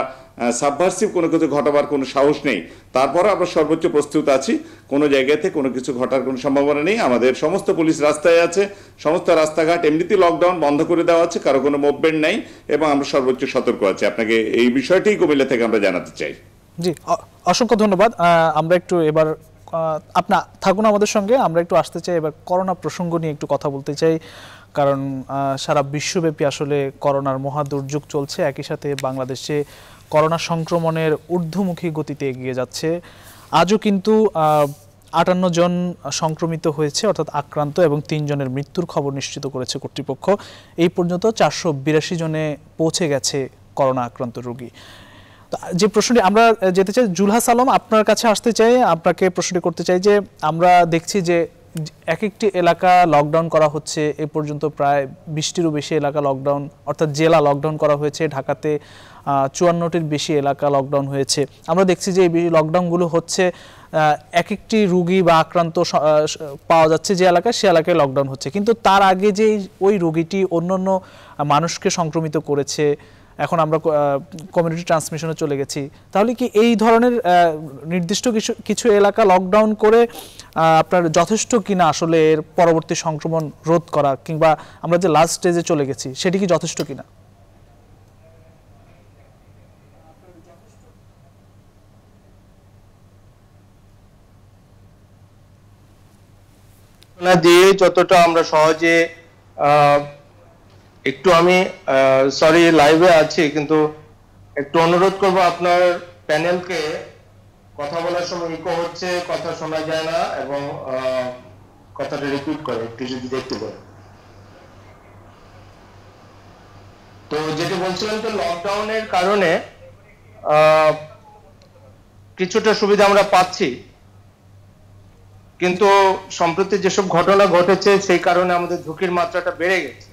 সাবভার্সিভ কোনো কিছু ঘটাবার কোনো সাহস নেই। তারপরে আমরা সর্বোচ্চ প্রস্তুত আছি। কোনো জায়গাতে কোনো কিছু ঘটার কোনো সম্ভাবনা নেই। আমাদের সমস্ত পুলিশ রাস্তায় আছে। সমস্ত রাস্তাঘাট এমনিতেই লকডাউন বন্ধ করে দেওয়া আছে। কারও কোনো মুভমেন্ট নেই এবং আমরা সর্বোচ্চ সতর্ক আছি। আপনাকে এই বিষয়টি কুমিল্লা থেকে আমরা জানাতে চাই। জি অসংখ্য ধন্যবাদ। আমরা একটু এবার আপনা, থাকুন আমাদের সঙ্গে। আমরা একটু আসতে চাই এবার করোনা প্রসঙ্গ নিয়ে একটু কথা বলতে চাই। কারণ সারা বিশ্বব্যাপী আসলে করোনার মহা দুর্যোগ চলছে। একই সাথে বাংলাদেশে করোনা সংক্রমণের ঊর্ধ্বমুখী গতিতে এগিয়ে যাচ্ছে। আজও কিন্তু আটান্ন জন সংক্রমিত হয়েছে, অর্থাৎ আক্রান্ত এবং তিনজনের মৃত্যুর খবর নিশ্চিত করেছে কর্তৃপক্ষ। এই পর্যন্ত চারশো বিরাশি জনে পৌঁছে গেছে করোনা আক্রান্ত রোগী। যে প্রশ্নটি আমরা যেতে চাই জুলহাস আলম আপনার কাছে আসতে চাই, আপনাকে প্রশ্নটি করতে চাই যে, আমরা দেখছি যে এক একটি এলাকা লকডাউন করা হচ্ছে, এ পর্যন্ত প্রায় বিশটিরও বেশি এলাকা লকডাউন, অর্থাৎ জেলা লকডাউন করা হয়েছে, ঢাকাতে চুয়ান্নটির বেশি এলাকা লকডাউন হয়েছে। আমরা দেখছি যে এই লকডাউনগুলো হচ্ছে এক একটি রুগী বা আক্রান্ত পাওয়া যাচ্ছে যে এলাকায়, সে এলাকায় লকডাউন হচ্ছে। কিন্তু তার আগে যে ওই রুগীটি অন্য অন্য মানুষকে সংক্রমিত করেছে, এখন আমরা কমিউনিটি ট্রান্সমিশনে চলে গেছি। তাহলে কি এই ধরনের নির্দিষ্ট কিছু কিছু এলাকা লকডাউন করে আপনার যথেষ্ট কিনা আসলে এর পরবর্তী সংক্রমণ রোধ করা, কিংবা আমরা যে লাস্ট স্টেজে চলে গেছি, সেটি কি যথেষ্ট কিনা? না দিয়ে যতটা আমরা সহজে একটু আমি সরি লাইভে আছি, কিন্তু একটু অনুরোধ করব আপনার প্যানেলকে কথা বলার সময় ইকো হচ্ছে, কথা শোনা যায় না, এবং কথাটা রিপিট করে, একটু যদি দেখতে পারেন। তো যেটা বলছিলাম তো লকডাউনের কারণে কিছুটা সুবিধা আমরা পাচ্ছি। কিন্তু সম্প্রতি যেসব ঘটনা ঘটেছে, সেই কারণে আমাদের ঝুঁকির মাত্রাটা বেড়ে গেছে।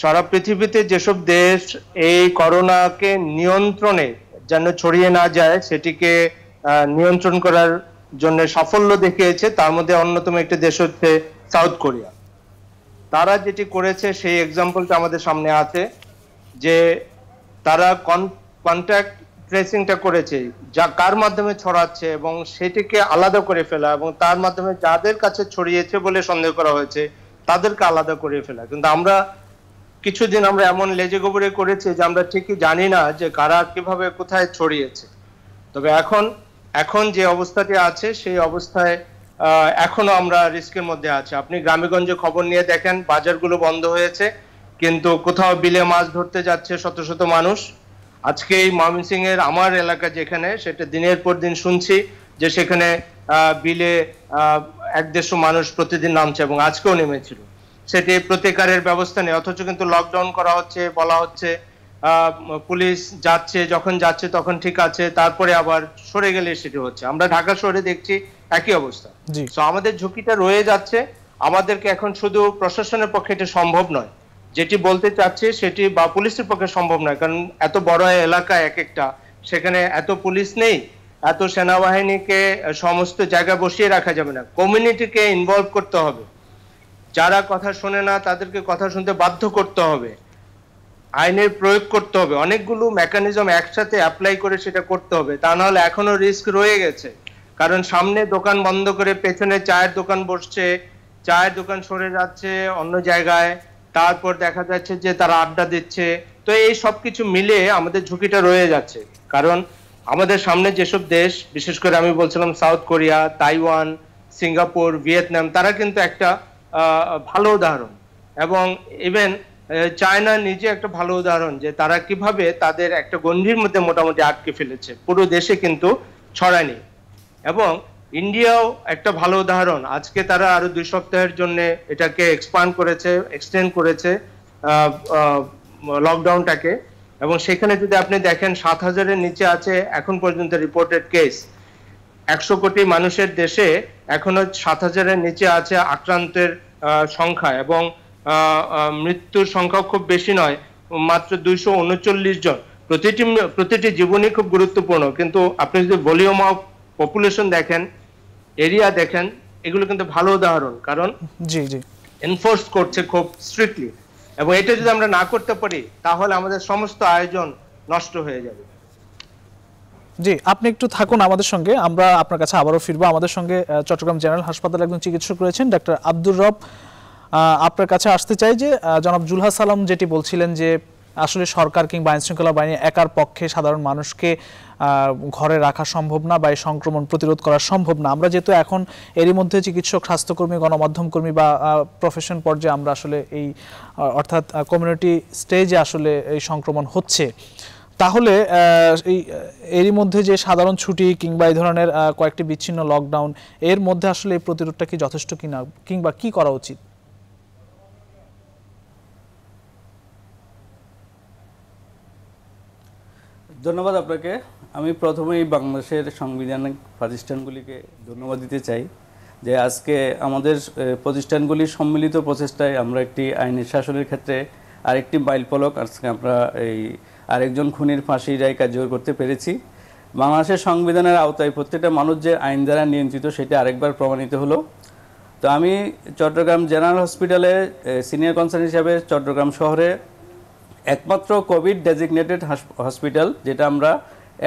সারা পৃথিবীতে যেসব দেশ এই করোনাকে নিয়ন্ত্রণে যেন ছড়িয়ে না যায়, সেটিকে নিয়ন্ত্রণ করার জন্য সাফল্য দেখিয়েছে, তার মধ্যে অন্যতম একটি দেশ হচ্ছে সাউথ কোরিয়া। তারা যেটি করেছে, সেই এক্সাম্পলটা আমাদের সামনে আছে, যে তারা কন্ট্যাক্ট ট্রেসিংটা করেছে, যা কার মাধ্যমে ছড়াচ্ছে এবং সেটিকে আলাদা করে ফেলা এবং তার মাধ্যমে যাদের কাছে ছড়িয়েছে বলে সন্দেহ করা হয়েছে, তাদেরকে আলাদা করে ফেলা। কিন্তু আমরা কিছুদিন আমরা এমন লেজে গোবরে করেছি যে আমরা ঠিকই জানি না যে কারা কীভাবে কোথায় ছড়িয়েছে। তবে এখন এখন যে অবস্থাটি আছে, সেই অবস্থায় এখনও আমরা রিস্কের মধ্যে আছি। আপনি গ্রামেগঞ্জে খবর নিয়ে দেখেন, বাজারগুলো বন্ধ হয়েছে, কিন্তু কোথাও বিলে মাছ ধরতে যাচ্ছে শত শত মানুষ। আজকে এই ময়মনসিং এর আমার এলাকা যেখানে সেটা দিনের পর দিন শুনছি যে সেখানে বিলে এক দেড়শো মানুষ প্রতিদিন নামছে এবং আজকেও নেমেছিল। সেটি প্রতিকারের ব্যবস্থা নেই অথচ কিন্তু লকডাউন করা হচ্ছে বলা হচ্ছে পুলিশ যাচ্ছে যখন যাচ্ছে তখন ঠিক আছে তারপরে আবার সরে গেলে সেটি হচ্ছে। আমরা ঢাকা শহরে দেখছি একই অবস্থা। তো আমাদের ঝুঁকিটা রয়ে যাচ্ছে আমাদেরকে এখন শুধু প্রশাসনের পক্ষে এটা সম্ভব নয় যেটি বলতে চাচ্ছি সেটি বা পুলিশের পক্ষে সম্ভব নয়, কারণ এত বড় এলাকা এক একটা, সেখানে এত পুলিশ নেই, এত সেনাবাহিনীকে সমস্ত জায়গায় বসিয়ে রাখা যাবে না। কমিউনিটিকে ইনভলভ করতে হবে। যারা কথা শোনে না, তাদেরকে কথা শুনতে বাধ্য করতে হবে। আইনের প্রয়োগ করতে হবে। অনেকগুলো মেকানিজম একসাথে অ্যাপ্লাই করে সেটা করতে হবে। তা নাহলে এখনও রিস্ক রয়ে গেছে। কারণ সামনে দোকান বন্ধ করে পেছনে চায়ের দোকান বসছে, চায়ের দোকান সরে যাচ্ছে অন্য জায়গায়। তারপর দেখা যাচ্ছে যে তারা আড্ডা দিচ্ছে। তো এই সব কিছু মিলে আমাদের ঝুঁকিটা রয়ে যাচ্ছে। কারণ আমাদের সামনে যেসব দেশ, বিশেষ করে আমি বলছিলাম South Korea, Taiwan, Singapore, Vietnam, তারা কিন্তু একটা ভালো উদাহরণ। এবং ইভেন চায়না নিজে একটা ভালো উদাহরণ যে তারা কীভাবে তাদের একটা গণ্ডির মধ্যে মোটামুটি আটকে ফেলেছে। পুরো দেশে কিন্তু ছড়ায়নি। এবং ইন্ডিয়াও একটা ভালো উদাহরণ। আজকে তারা আরও দুই সপ্তাহের জন্য এটাকে এক্সপান্ড করেছে এক্সটেন্ড করেছে লকডাউনটাকে এবং সেখানে যদি আপনি দেখেন, সাত হাজারের নিচে আছে এখন পর্যন্ত রিপোর্টেড কেস একশো কোটি মানুষের দেশে এখনও সাত হাজারের নিচে আছে আক্রান্তের সংখ্যা। এবং মৃত্যুর সংখ্যা খুব বেশি নয়, মাত্র দুইশো উনচল্লিশ জন। প্রতিটি প্রতিটি জীবনই খুব গুরুত্বপূর্ণ। কিন্তু আপনি যদি ভলিউম অফ পপুলেশন দেখেন এরিয়া দেখেন এগুলো কিন্তু ভালো উদাহরণ কারণ জি জি। এনফোর্স করছে খুব স্ট্রিক্টলি এবং এটা যদি আমরা না করতে পারি তাহলে আমাদের সমস্ত আয়োজন নষ্ট হয়ে যাবে। জি আপনি একটু থাকুন আমাদের সঙ্গে আমরা আপনার কাছে আবারও ফিরবো। আমাদের সঙ্গে চট্টগ্রাম জেনারেল হাসপাতালে একজন চিকিৎসক রয়েছেন ডাক্তার আব্দুর রব। আপনার কাছে আসতে চাই যে জনাব জুলহা সালাম যেটি বলছিলেন যে আসলে সরকার কিংবা আইন শৃঙ্খলা বাহিনী একার পক্ষে সাধারণ মানুষকে ঘরে রাখা সম্ভব না বা এই সংক্রমণ প্রতিরোধ করা সম্ভব না। আমরা যেহেতু এখন এরই মধ্যে চিকিৎসক, স্বাস্থ্যকর্মী, গণমাধ্যম কর্মী বা প্রফেশন পর্যায়ে আমরা আসলে এই অর্থাৎ কমিউনিটি স্টেজে আসলে এই সংক্রমণ হচ্ছে। তাহলে এই, এরই মধ্যে যে সাধারণ ছুটি কিংবা এই ধরনের কয়েকটি বিচ্ছিন্ন লকডাউন এর মধ্যে আসলে এই প্রতিরোধটা কি যথেষ্ট কিনা কিংবা কি করা উচিত? ধন্যবাদ আপনাকে। আমি প্রথমেই বাংলাদেশের সাংবিধানিক প্রতিষ্ঠানগুলিকে ধন্যবাদ দিতে চাই যে আজকে আমাদের প্রতিষ্ঠানগুলির সম্মিলিত প্রচেষ্টায় আমরা একটি আইনের শাসনের ক্ষেত্রে আরেকটি মাইল ফলক আজকে আমরা এই আরেকজন খুনির ফাঁসি রায় কার্যকর করতে পেরেছি। বাংলাদেশের সংবিধানের আওতায় প্রত্যেকটা মানুষ যে আইন দ্বারা নিয়ন্ত্রিত সেটা আরেকবার প্রমাণিত হলো। তো আমি চট্টগ্রাম জেনারেল হসপিটালে সিনিয়র কনসার্ন হিসাবে চট্টগ্রাম শহরে একমাত্র কোভিড ডেজিগনেটেড হসপিটাল যেটা আমরা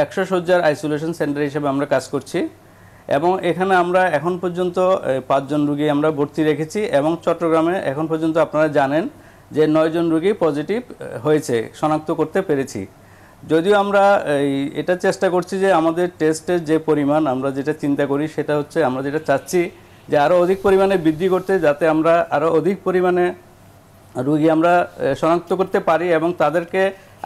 একশো শয্যার আইসোলেশন সেন্টার হিসেবে আমরা কাজ করছি। এবং এখানে আমরা এখন পর্যন্ত পাঁচজন রুগী আমরা ভর্তি রেখেছি এবং চট্টগ্রামে এখন পর্যন্ত আপনারা জানেন যে নয়জন রুগী পজিটিভ হয়েছে, শনাক্ত করতে পেরেছি। যদিও আমরা এটা চেষ্টা করছি যে আমাদের টেস্টের যে পরিমাণ আমরা যেটা চিন্তা করি সেটা হচ্ছে আমরা যেটা চাচ্ছি যে আরও অধিক পরিমাণে বৃদ্ধি করতে যাতে আমরা আরও অধিক পরিমাণে রুগী আমরা শনাক্ত করতে পারি এবং তাদেরকে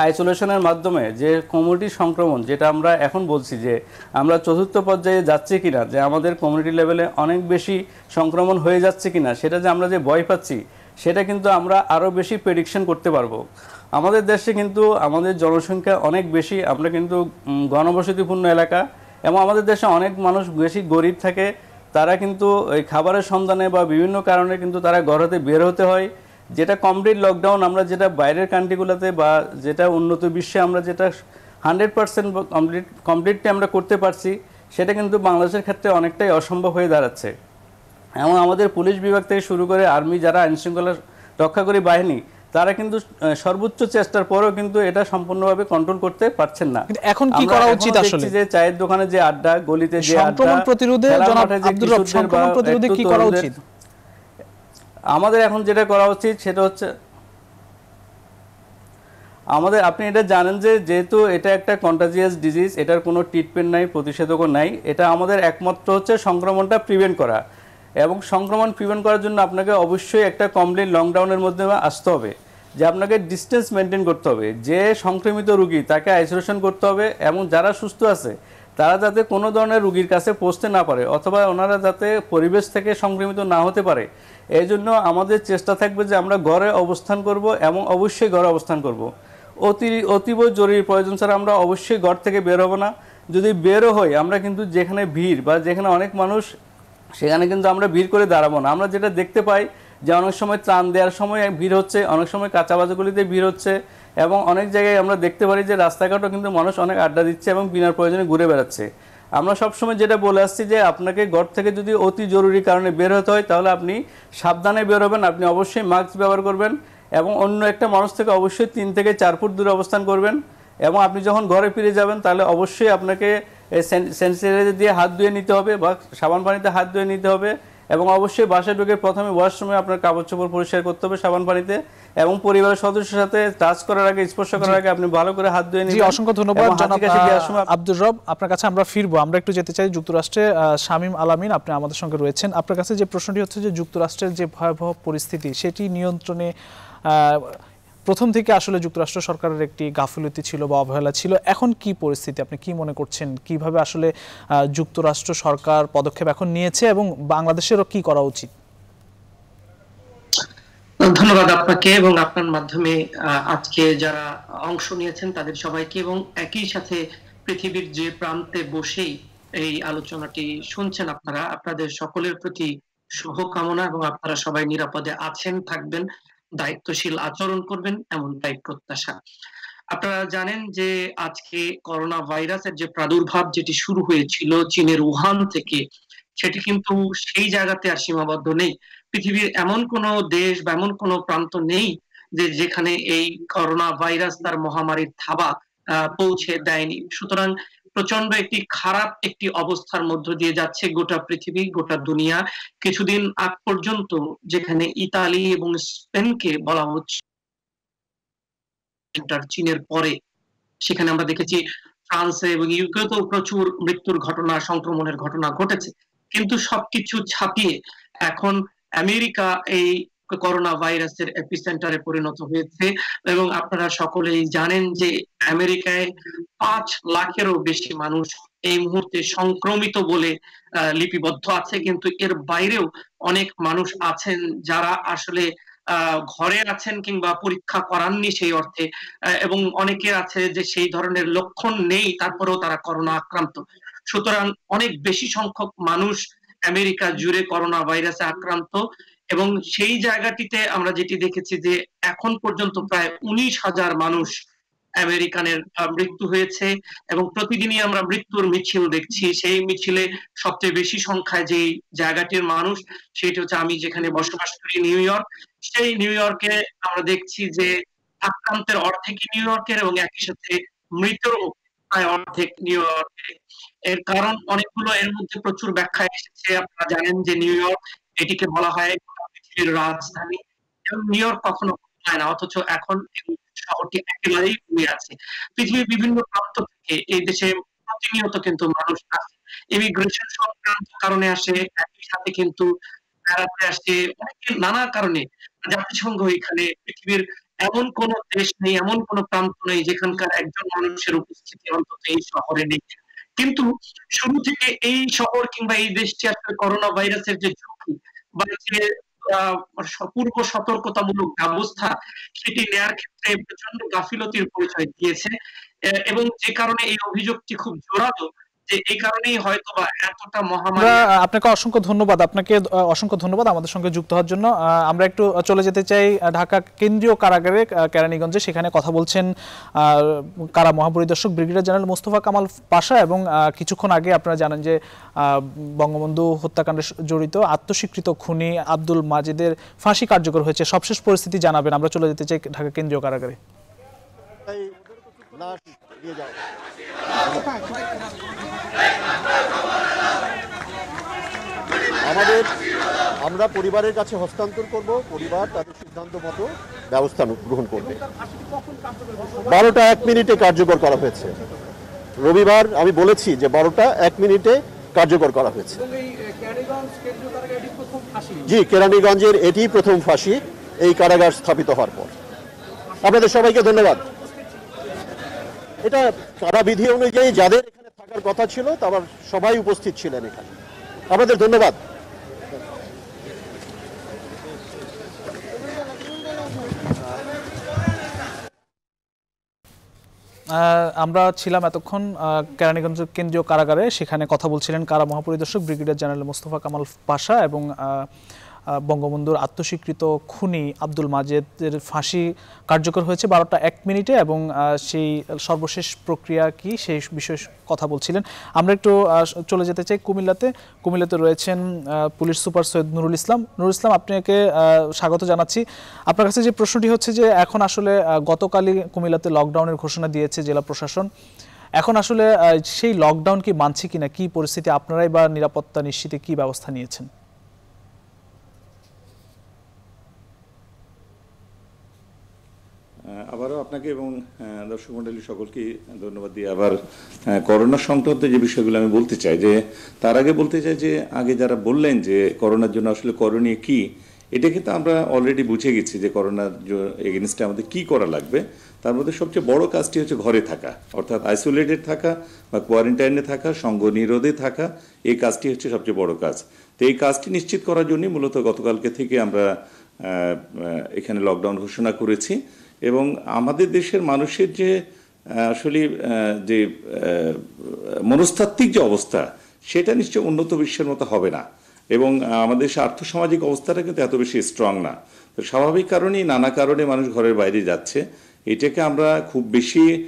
আইসোলেশনের মাধ্যমে যে কমিউনিটি সংক্রমণ, যেটা আমরা এখন বলছি যে আমরা চতুর্থ পর্যায়ে যাচ্ছি কিনা, যে আমাদের কমিউনিটি লেভেলে অনেক বেশি সংক্রমণ হয়ে যাচ্ছে কিনা, সেটা যে আমরা যে ভয় পাচ্ছি, সেটা কিন্তু আমরা আরও বেশি প্রেডিকশন করতে পারব। আমাদের দেশে কিন্তু আমাদের জনসংখ্যা অনেক বেশি, আমরা কিন্তু ঘনবসতিপূর্ণ এলাকা এবং আমাদের দেশে অনেক মানুষ বেশি গরিব থাকে, তারা কিন্তু এই খাবারের সন্ধানে বা বিভিন্ন কারণে কিন্তু তারা ঘর হতে বের হতে হয়। যেটা কমপ্লিট লকডাউন আমরা যেটা বাইরের কান্ট্রিগুলোতে বা যেটা উন্নত বিশ্বে আমরা যেটা হান্ড্রেড পার্সেন্ট কমপ্লিট কমপ্লিটলি আমরা করতে পারছি সেটা কিন্তু বাংলাদেশের ক্ষেত্রে অনেকটাই অসম্ভব হয়ে দাঁড়াচ্ছে। এবং আমাদের পুলিশ বিভাগ থেকে শুরু করে আর্মি যারা আইনশৃঙ্খলা রক্ষাকারী বাহিনী তারা কিন্তু সর্বোচ্চ চেষ্টার পরেও কিন্তু এটা সম্পূর্ণভাবে কন্ট্রোল করতে পারছেন না। এখন কি করা উচিত আসলে? যে চায়ের দোকানে যে আড্ডা গলিতে যে আড্ডা প্রতিরোধে জনাব আব্দুর রব প্রতিরোধে কি করা উচিত? আমাদের এখন যেটা করা উচিত সেটা হচ্ছে আমাদের, আপনি এটা জানেন যে যেহেতু এটা একটা কন্টাজিয়াস ডিজিজ এটার কোনো ট্রিটমেন্ট নাই, প্রতিষেধকও নাই, এটা আমাদের একমাত্র হচ্ছে সংক্রমণটা প্রিভেন্ট করা। এবং সংক্রমণ প্রিভেন্ট করার জন্য আপনাকে অবশ্যই একটা কমপ্লিট লকডাউনের মধ্যে আসতে হবে, যে আপনাকে ডিস্টেন্স মেনটেন করতে হবে, যে সংক্রমিত রুগী তাকে আইসোলেশন করতে হবে, এবং যারা সুস্থ আছে, তারা যাতে কোনো ধরনের রুগীর কাছে পৌঁছতে না পারে, অথবা ওনারা যাতে পরিবেশ থেকে সংক্রমিত না হতে পারে এই জন্য আমাদের চেষ্টা থাকবে যে আমরা ঘরে অবস্থান করব এবং অবশ্যই ঘরে অবস্থান করব। অতি, অতীব জরুরি প্রয়োজন ছাড়া আমরা অবশ্যই ঘর থেকে বের হব না। যদি বেরো হই, আমরা কিন্তু যেখানে ভিড় বা যেখানে অনেক মানুষ, সেখানে কিন্তু আমরা ভিড় করে দাঁড়াবো না। আমরা যেটা দেখতে পাই যে অনেক সময় ত্রাণ দেওয়ার সময় ভিড় হচ্ছে, অনেক সময় কাঁচা বাজারগুলিতে ভিড় হচ্ছে এবং অনেক জায়গায় আমরা দেখতে পারি যে রাস্তাঘাটও কিন্তু মানুষ অনেক আড্ডা দিচ্ছে এবং বিনার প্রয়োজনে ঘুরে বেড়াচ্ছে। আমরা সবসময় যেটা বলে আসছি যে আপনাকে ঘর থেকে যদি অতি জরুরি কারণে বের হতে হয়, তাহলে আপনি সাবধানে বের হবেন। আপনি অবশ্যই মাস্ক ব্যবহার করবেন এবং অন্য একটা মানুষ থেকে অবশ্যই তিন থেকে চার ফুট দূরে অবস্থান করবেন এবং আপনি যখন ঘরে ফিরে যাবেন, তাহলে অবশ্যই আপনাকে স্যানিটাইজার দিয়ে হাত ধুয়ে নিতে হবে বা সাবান পানিতে হাত ধুয়ে নিতে হবে এবং অবশ্যই বাসায় ঢুকে প্রথমে ওয়াশরুমে আপনার কাপড় চোপড় পরিষ্কার করতে হবে সাবান পানিতে। এবং পরিবারের সদস্যের সাথে টাচ করার আগে স্পর্শ করার আগে আপনি ভালো করে হাত ধুয়ে জি নিবেন। অসংখ্য ধন্যবাদ আব্দুর রব আপনার কাছে আমরা ফিরবো। আমরা একটু যেতে চাই যুক্তরাষ্ট্রে। শামীম আলামিন আপনি আমাদের সঙ্গে রয়েছেন। আপনার কাছে যে প্রশ্নটি হচ্ছে যে যুক্তরাষ্ট্রের যে ভয়াবহ পরিস্থিতি সেটি নিয়ন্ত্রণে আহ, প্রথম থেকে আসলে যুক্তরাষ্ট্র সরকারের একটি গাফিলতি ছিল বা অবহেলা ছিল। এখন কি পরিস্থিতি? আপনি কি মনে করছেন? কীভাবে আসলে আহ, যুক্তরাষ্ট্র সরকার পদক্ষেপ এখন নিয়েছে এবং বাংলাদেশেরও কি করা উচিত? ধন্যবাদ আপনাকে এবং আপনার মাধ্যমে আজকে যারা অংশ নিয়েছেন তাদের সবাইকে এবং একই সাথে পৃথিবীর যে প্রান্তে বসেই এই আলোচনাটি শুনছেন আপনারা, আপনাদের সকলের প্রতি শুভকামনা এবং আপনারা সবাই নিরাপদে আছেন, থাকবেন, দায়িত্বশীল আচরণ করবেন এমন এমনটাই প্রত্যাশা। আপনারা জানেন যে আজকে করোনা ভাইরাসের যে প্রাদুর্ভাব যেটি শুরু হয়েছিল চীনের উহান থেকে, সেটি কিন্তু সেই জায়গাতে আর সীমাবদ্ধ নেই। পৃথিবীর এমন কোন দেশ বা এমন কোন প্রান্ত নেই যে যেখানে এই করোনা ভাইরাস তার মহামারীর থাবা পৌঁছে দেয়নি। সুতরাং প্রচণ্ড একটি খারাপ একটি অবস্থার মধ্য দিয়ে যাচ্ছে গোটা পৃথিবী, গোটা দুনিয়া। কিছুদিন আগ পর্যন্ত যেখানে ইতালি এবং স্পেনকে বলা হচ্ছে চীনের পরে, সেখানে আমরা দেখেছি ফ্রান্সে এবং ইউকেতেও প্রচুর মৃত্যুর ঘটনা, সংক্রমণের ঘটনা ঘটেছে। কিন্তু সবকিছু ছাপিয়ে এখন আমেরিকা এই করোনা ভাইরাসের এপিসেন্টারে পরিণত হয়েছে এবং আপনারা সকলেই জানেন যে আমেরিকায় পাঁচ লাখেরও বেশি মানুষ এই মুহূর্তে সংক্রমিত বলে আহ, লিপিবদ্ধ আছে। কিন্তু এর বাইরেও অনেক মানুষ আছেন যারা আসলে আহ, ঘরে আছেন কিংবা পরীক্ষা করাননি সেই অর্থে আহ, এবং অনেকে আছে যে সেই ধরনের লক্ষণ নেই তারপরেও তারা করোনা আক্রান্ত। সুতরাং অনেক বেশি সংখ্যক মানুষ আমেরিকা জুড়ে করোনা ভাইরাসে আক্রান্ত এবং সেই জায়গাটিতে আমরা যেটি দেখেছি যে এখন পর্যন্ত প্রায় উনিশ হাজার মানুষ আমেরিকানের মৃত্যু হয়েছে এবং প্রতিদিনই আমরা মৃত্যুর মিছিল দেখছি। সেই মিছিলে সবচেয়ে বেশি সংখ্যায় যে জায়গাটির মানুষ সেটি হচ্ছে আমি যেখানে বসবাস করি, নিউ ইয়র্ক। সেই নিউ ইয়র্কে আমরা দেখছি যে আক্রান্তের অর্ধেকই নিউ ইয়র্কের এবং একই সাথে মৃতেরও প্রায় অর্ধেক নিউ ইয়র্কে। এর কারণ অনেকগুলো, এর মধ্যে প্রচুর ব্যাখ্যা এসেছে। আপনারা জানেন যে নিউ ইয়র্ক, এটিকে বলা হয় পৃথিবীর রাজধানী। এবং নিউ ইয়র্ক কখনো হয় না, অথচ এখন শহরটি একেবারেই কমে আছে পৃথিবীর বিভিন্ন প্রান্ত থেকে এই দেশে প্রতিনিয়ত কিন্তু মানুষ আসে। ইমিগ্রেশন সংক্রান্ত কারণে আসে, একই সাথে কিন্তু বেড়াতে আসে। অনেকে নানা কারণে জাতিসংঘ এখানে পৃথিবীর এমন কোন দেশ নেই, এমন কোন প্রান্ত নেই যেখানকার একজন মানুষের উপস্থিতি অন্তত এই শহরে নেই। কিন্তু শুরু থেকে এই শহর কিংবা এই দেশটি আসলে করোনা ভাইরাসের যে ঝুঁকি বা যে পূর্ব সতর্কতামূলক ব্যবস্থা সেটি নেয়ার ক্ষেত্রে প্রচণ্ড গাফিলতির পরিচয় দিয়েছে। এবং যে কারণে এই অভিযোগটি খুব জোরালো যে এই কারণেই হয়তো বা এতটা মহামারী আপনাকে অসংখ্য ধন্যবাদ। আপনাকে অসংখ্য ধন্যবাদ আমাদের সঙ্গে যুক্ত হওয়ার জন্য। আমরা একটু চলে যেতে চাই ঢাকা কেন্দ্রীয় কারাগারে কেরানীগঞ্জে। সেখানে কথা বলছেন কারা মহাপরিদর্শক ব্রিগেডিয়ার জেনারেল মোস্তফা কামাল পাশা এবং কিছুক্ষণ আগে আপনারা জানেন যে আহ, বঙ্গবন্ধু হত্যাকাণ্ডে জড়িত আত্মস্বীকৃত খুনি আব্দুল মাজিদের ফাঁসি কার্যকর হয়েছে। সবশেষ পরিস্থিতি জানাবেন। আমরা চলে যেতে চাই ঢাকা কেন্দ্রীয় কারাগারে। লাশ দিয়ে যাও। আমাদের আমরা পরিবারের কাছে হস্তান্তর করব পরিবার তাদের সিদ্ধান্ত মতো ব্যবস্থা গ্রহণ করবে। বারোটা এক মিনিটে কার্যকর করা হয়েছে। রবিবার আমি বলেছি যে বারোটা এক মিনিটে কার্যকর করা হয়েছে। জি কেরানীগঞ্জের এটি প্রথম ফাঁসি এই কারাগার স্থাপিত হওয়ার পর। আপনাদের সবাইকে ধন্যবাদ। এটা কারাবিধি অনুযায়ী যাদের এখানে থাকার কথা ছিল, তার সবাই উপস্থিত ছিলেন এখানে। আপনাদের ধন্যবাদ। আমরা ছিলাম এতক্ষণ কেরানীগঞ্জ কেন্দ্রীয় কারাগারে, সেখানে কথা বলছিলেন কারা মহাপরিদর্শক ব্রিগেডিয়ার জেনারেল মোস্তফা কামাল পাশা এবং বঙ্গবন্ধুর আত্মস্বীকৃত খুনি আব্দুল মাজেদের ফাঁসি কার্যকর হয়েছে বারোটা এক মিনিটে এবং সেই সর্বশেষ প্রক্রিয়া কি সেই বিষয়ে কথা বলছিলেন। আমরা একটু চলে যেতে চাই কুমিল্লাতে। কুমিল্লাতে রয়েছেন পুলিশ সুপার সৈয়দ নুরুল ইসলাম। নুরুল ইসলাম, আপনাকে স্বাগত জানাচ্ছি। আপনার কাছে যে প্রশ্নটি হচ্ছে যে এখন আসলে গতকালই কুমিল্লাতে লকডাউনের ঘোষণা দিয়েছে জেলা প্রশাসন। এখন আসলে সেই লকডাউন কি মানছে কিনা, কি পরিস্থিতি, আপনারাই বা নিরাপত্তা নিশ্চিতে কি ব্যবস্থা নিয়েছেন? আপনাকে এবং দর্শক মন্ডলী সকলকে ধন্যবাদ দিয়ে আবার করোনা সংক্রান্ত যে বিষয়গুলো আমি বলতে চাই, যে তার আগে বলতে চাই যে, আগে যারা বললেন যে করোনার জন্য আসলে করণীয় কি, এটা কিন্তু আমরা অলরেডি বুঝে গেছি যে করোনার এগেনস্টে আমাদের কি করা লাগবে। তার মধ্যে সবচেয়ে বড় কাজটি হচ্ছে ঘরে থাকা, অর্থাৎ আইসোলেটেড থাকা বা কোয়ারেন্টাইনে থাকা সঙ্গ নিরোধে থাকা, এই কাজটি হচ্ছে সবচেয়ে বড় কাজ। তো এই কাজটি নিশ্চিত করার জন্যই মূলত গতকালকে থেকে আমরা এখানে লকডাউন ঘোষণা করেছি। এবং আমাদের দেশের মানুষের যে আসলে যে মনস্তাত্ত্বিক যে অবস্থা, সেটা নিশ্চয় উন্নত বিশ্বের মতো হবে না। এবং আমাদের দেশের আর্থসামাজিক অবস্থাটা কিন্তু এত বেশি স্ট্রং না। তো স্বাভাবিক কারণেই নানা কারণে মানুষ ঘরের বাইরে যাচ্ছে। এটাকে আমরা খুব বেশি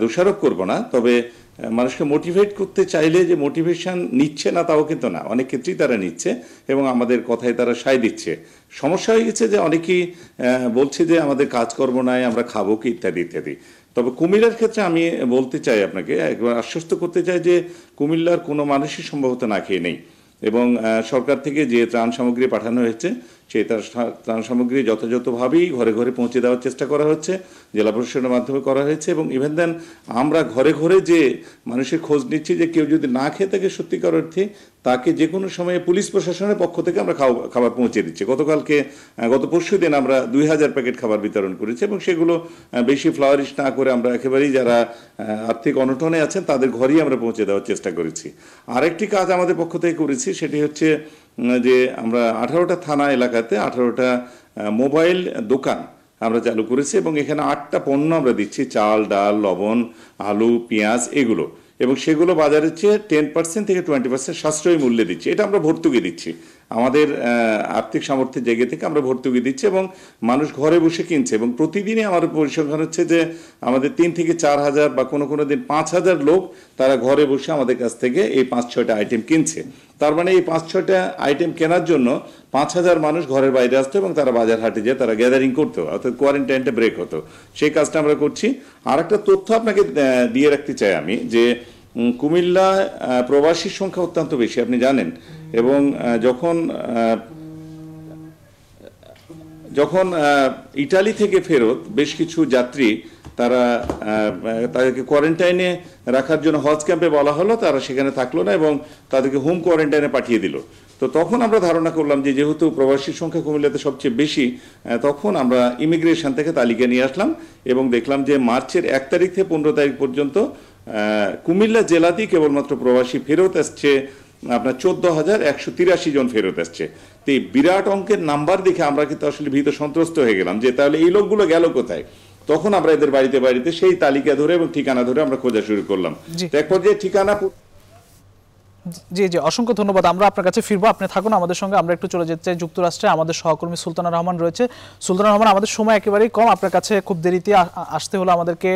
দোষারোপ করব না। তবে মানুষকে মোটিভেট করতে চাইলে যে মোটিভেশন নিচ্ছে না, তাও কিন্তু না। অনেক ক্ষেত্রেই তারা নিচ্ছে এবং আমাদের কথায় তারা সায় দিচ্ছে। সমস্যা হয়ে গেছে যে অনেকেই বলছে যে আমাদের কাজকর্ম নাই, আমরা খাব কি ইত্যাদি ইত্যাদি। তবে কুমিল্লার ক্ষেত্রে আমি বলতে চাই আপনাকে, একবার আশ্বস্ত করতে চাই যে কুমিল্লার কোনো মানুষই সম্ভবত না খেয়ে নেই। এবং সরকার থেকে যে ত্রাণ সামগ্রী পাঠানো হয়েছে সেই ত্রাণ- সামগ্রী যথাযথভাবেই ঘরে ঘরে পৌঁছে দেওয়ার চেষ্টা করা হচ্ছে, জেলা প্রশাসনের মাধ্যমে করা হয়েছে এবং ইভেন দেন আমরা ঘরে ঘরে যে মানুষের খোঁজ নিচ্ছি যে কেউ যদি না খেয়ে থাকে সত্যিকার অর্থে, তাকে যে কোনো সময়ে পুলিশ প্রশাসনের পক্ষ থেকে আমরা খাবার পৌঁছে দিচ্ছি। গতকালকে গত পরশু দিন আমরা দুই হাজার প্যাকেট খাবার বিতরণ করেছি এবং সেগুলো বেশি ফ্লাওয়ারিশ না করে আমরা একেবারেই যারা আর্থিক অনটনে আছেন তাদের ঘরেই আমরা পৌঁছে দেওয়ার চেষ্টা করেছি। আরেকটি কাজ আমাদের পক্ষ থেকে করেছি, সেটি হচ্ছে যে আমরা আঠারোটা থানা এলাকাতে আঠারোটা মোবাইল দোকান আমরা চালু করেছি এবং এখানে আটটা পণ্য আমরা দিচ্ছি, চাল, ডাল, লবণ, আলু, পেঁয়াজ এগুলো। এবং সেগুলো বাজারের চেয়ে টেন পার্সেন্ট থেকে টোয়েন্টি পার্সেন্ট সাশ্রয়ী মূল্যে দিচ্ছি। এটা আমরা ভর্তুকি দিচ্ছি। আমাদের আর্থিক সামর্থ্যের জায়গা থেকে আমরা ভর্তুকি দিচ্ছি এবং মানুষ ঘরে বসে কিনছে এবং প্রতিদিনই আমার পরিসংখ্যান হচ্ছে যে আমাদের তিন থেকে চার হাজার বা কোনো কোনো দিন পাঁচ হাজার লোক তারা ঘরে বসে আমাদের কাছ থেকে এই পাঁচ ছয়টা আইটেম কিনছে। তার মানে এই পাঁচ ছয়টা আইটেম কেনার জন্য পাঁচ হাজার মানুষ ঘরের বাইরে আসতো এবং তারা বাজার হাটে যেয়ে তারা গ্যাদারিং করতো, অর্থাৎ কোয়ারেন্টাইনটা ব্রেক হতো। সেই কাজটা আমরা করছি। আর একটা তথ্য আপনাকে দিয়ে রাখতে চাই আমি যে কুমিল্লা প্রবাসীর সংখ্যা অত্যন্ত বেশি, আপনি জানেন। এবং যখন যখন ইটালি থেকে ফেরত বেশ কিছু যাত্রী তারা তাদেরকে কোয়ারেন্টাইনে রাখার জন্য হজ ক্যাম্পে বলা হলো, তারা সেখানে থাকল না এবং তাদেরকে হোম কোয়ারেন্টাইনে পাঠিয়ে দিল। তো তখন আমরা ধারণা করলাম যে, যেহেতু প্রবাসীর সংখ্যা কুমিল্লাতে সবচেয়ে বেশি তখন আমরা ইমিগ্রেশন থেকে তালিকা নিয়ে আসলাম এবং দেখলাম যে, মার্চের এক তারিখ থেকে পনেরো তারিখ পর্যন্ত কুমিল্লা জেলাতেই কেবলমাত্র প্রবাসী ফেরত আসছে আপনার চোদ্দ হাজার একশো তিরাশি জন ফেরত আসছে। তো এই বিরাট অঙ্কের নাম্বার দেখে আমরা কিন্তু আসলে ভীত সন্ত্রস্ত হয়ে গেলাম যে তাহলে এই লোকগুলো গেল কোথায়? তখন আমরা এদের বাড়িতে বাড়িতে সেই তালিকা ধরে এবং ঠিকানা ধরে আমরা খোঁজা শুরু করলাম। এক পর্যায়ে ঠিকানা জি জি, অসংখ্য ধন্যবাদ। আমরা আপনার কাছে ফিরবো, আপনি থাকুন, আমাদের সঙ্গে আমরা একটু চলে যেতে চাই যুক্তরাষ্ট্রে। আমাদের সহকর্মী সুলতানা রহমান রয়েছে। সুলতানা রহমান, আমাদের সময় একেবারেই কম। আপনার কাছে খুব দেরিতে আসতে হলো আমাদেরকে।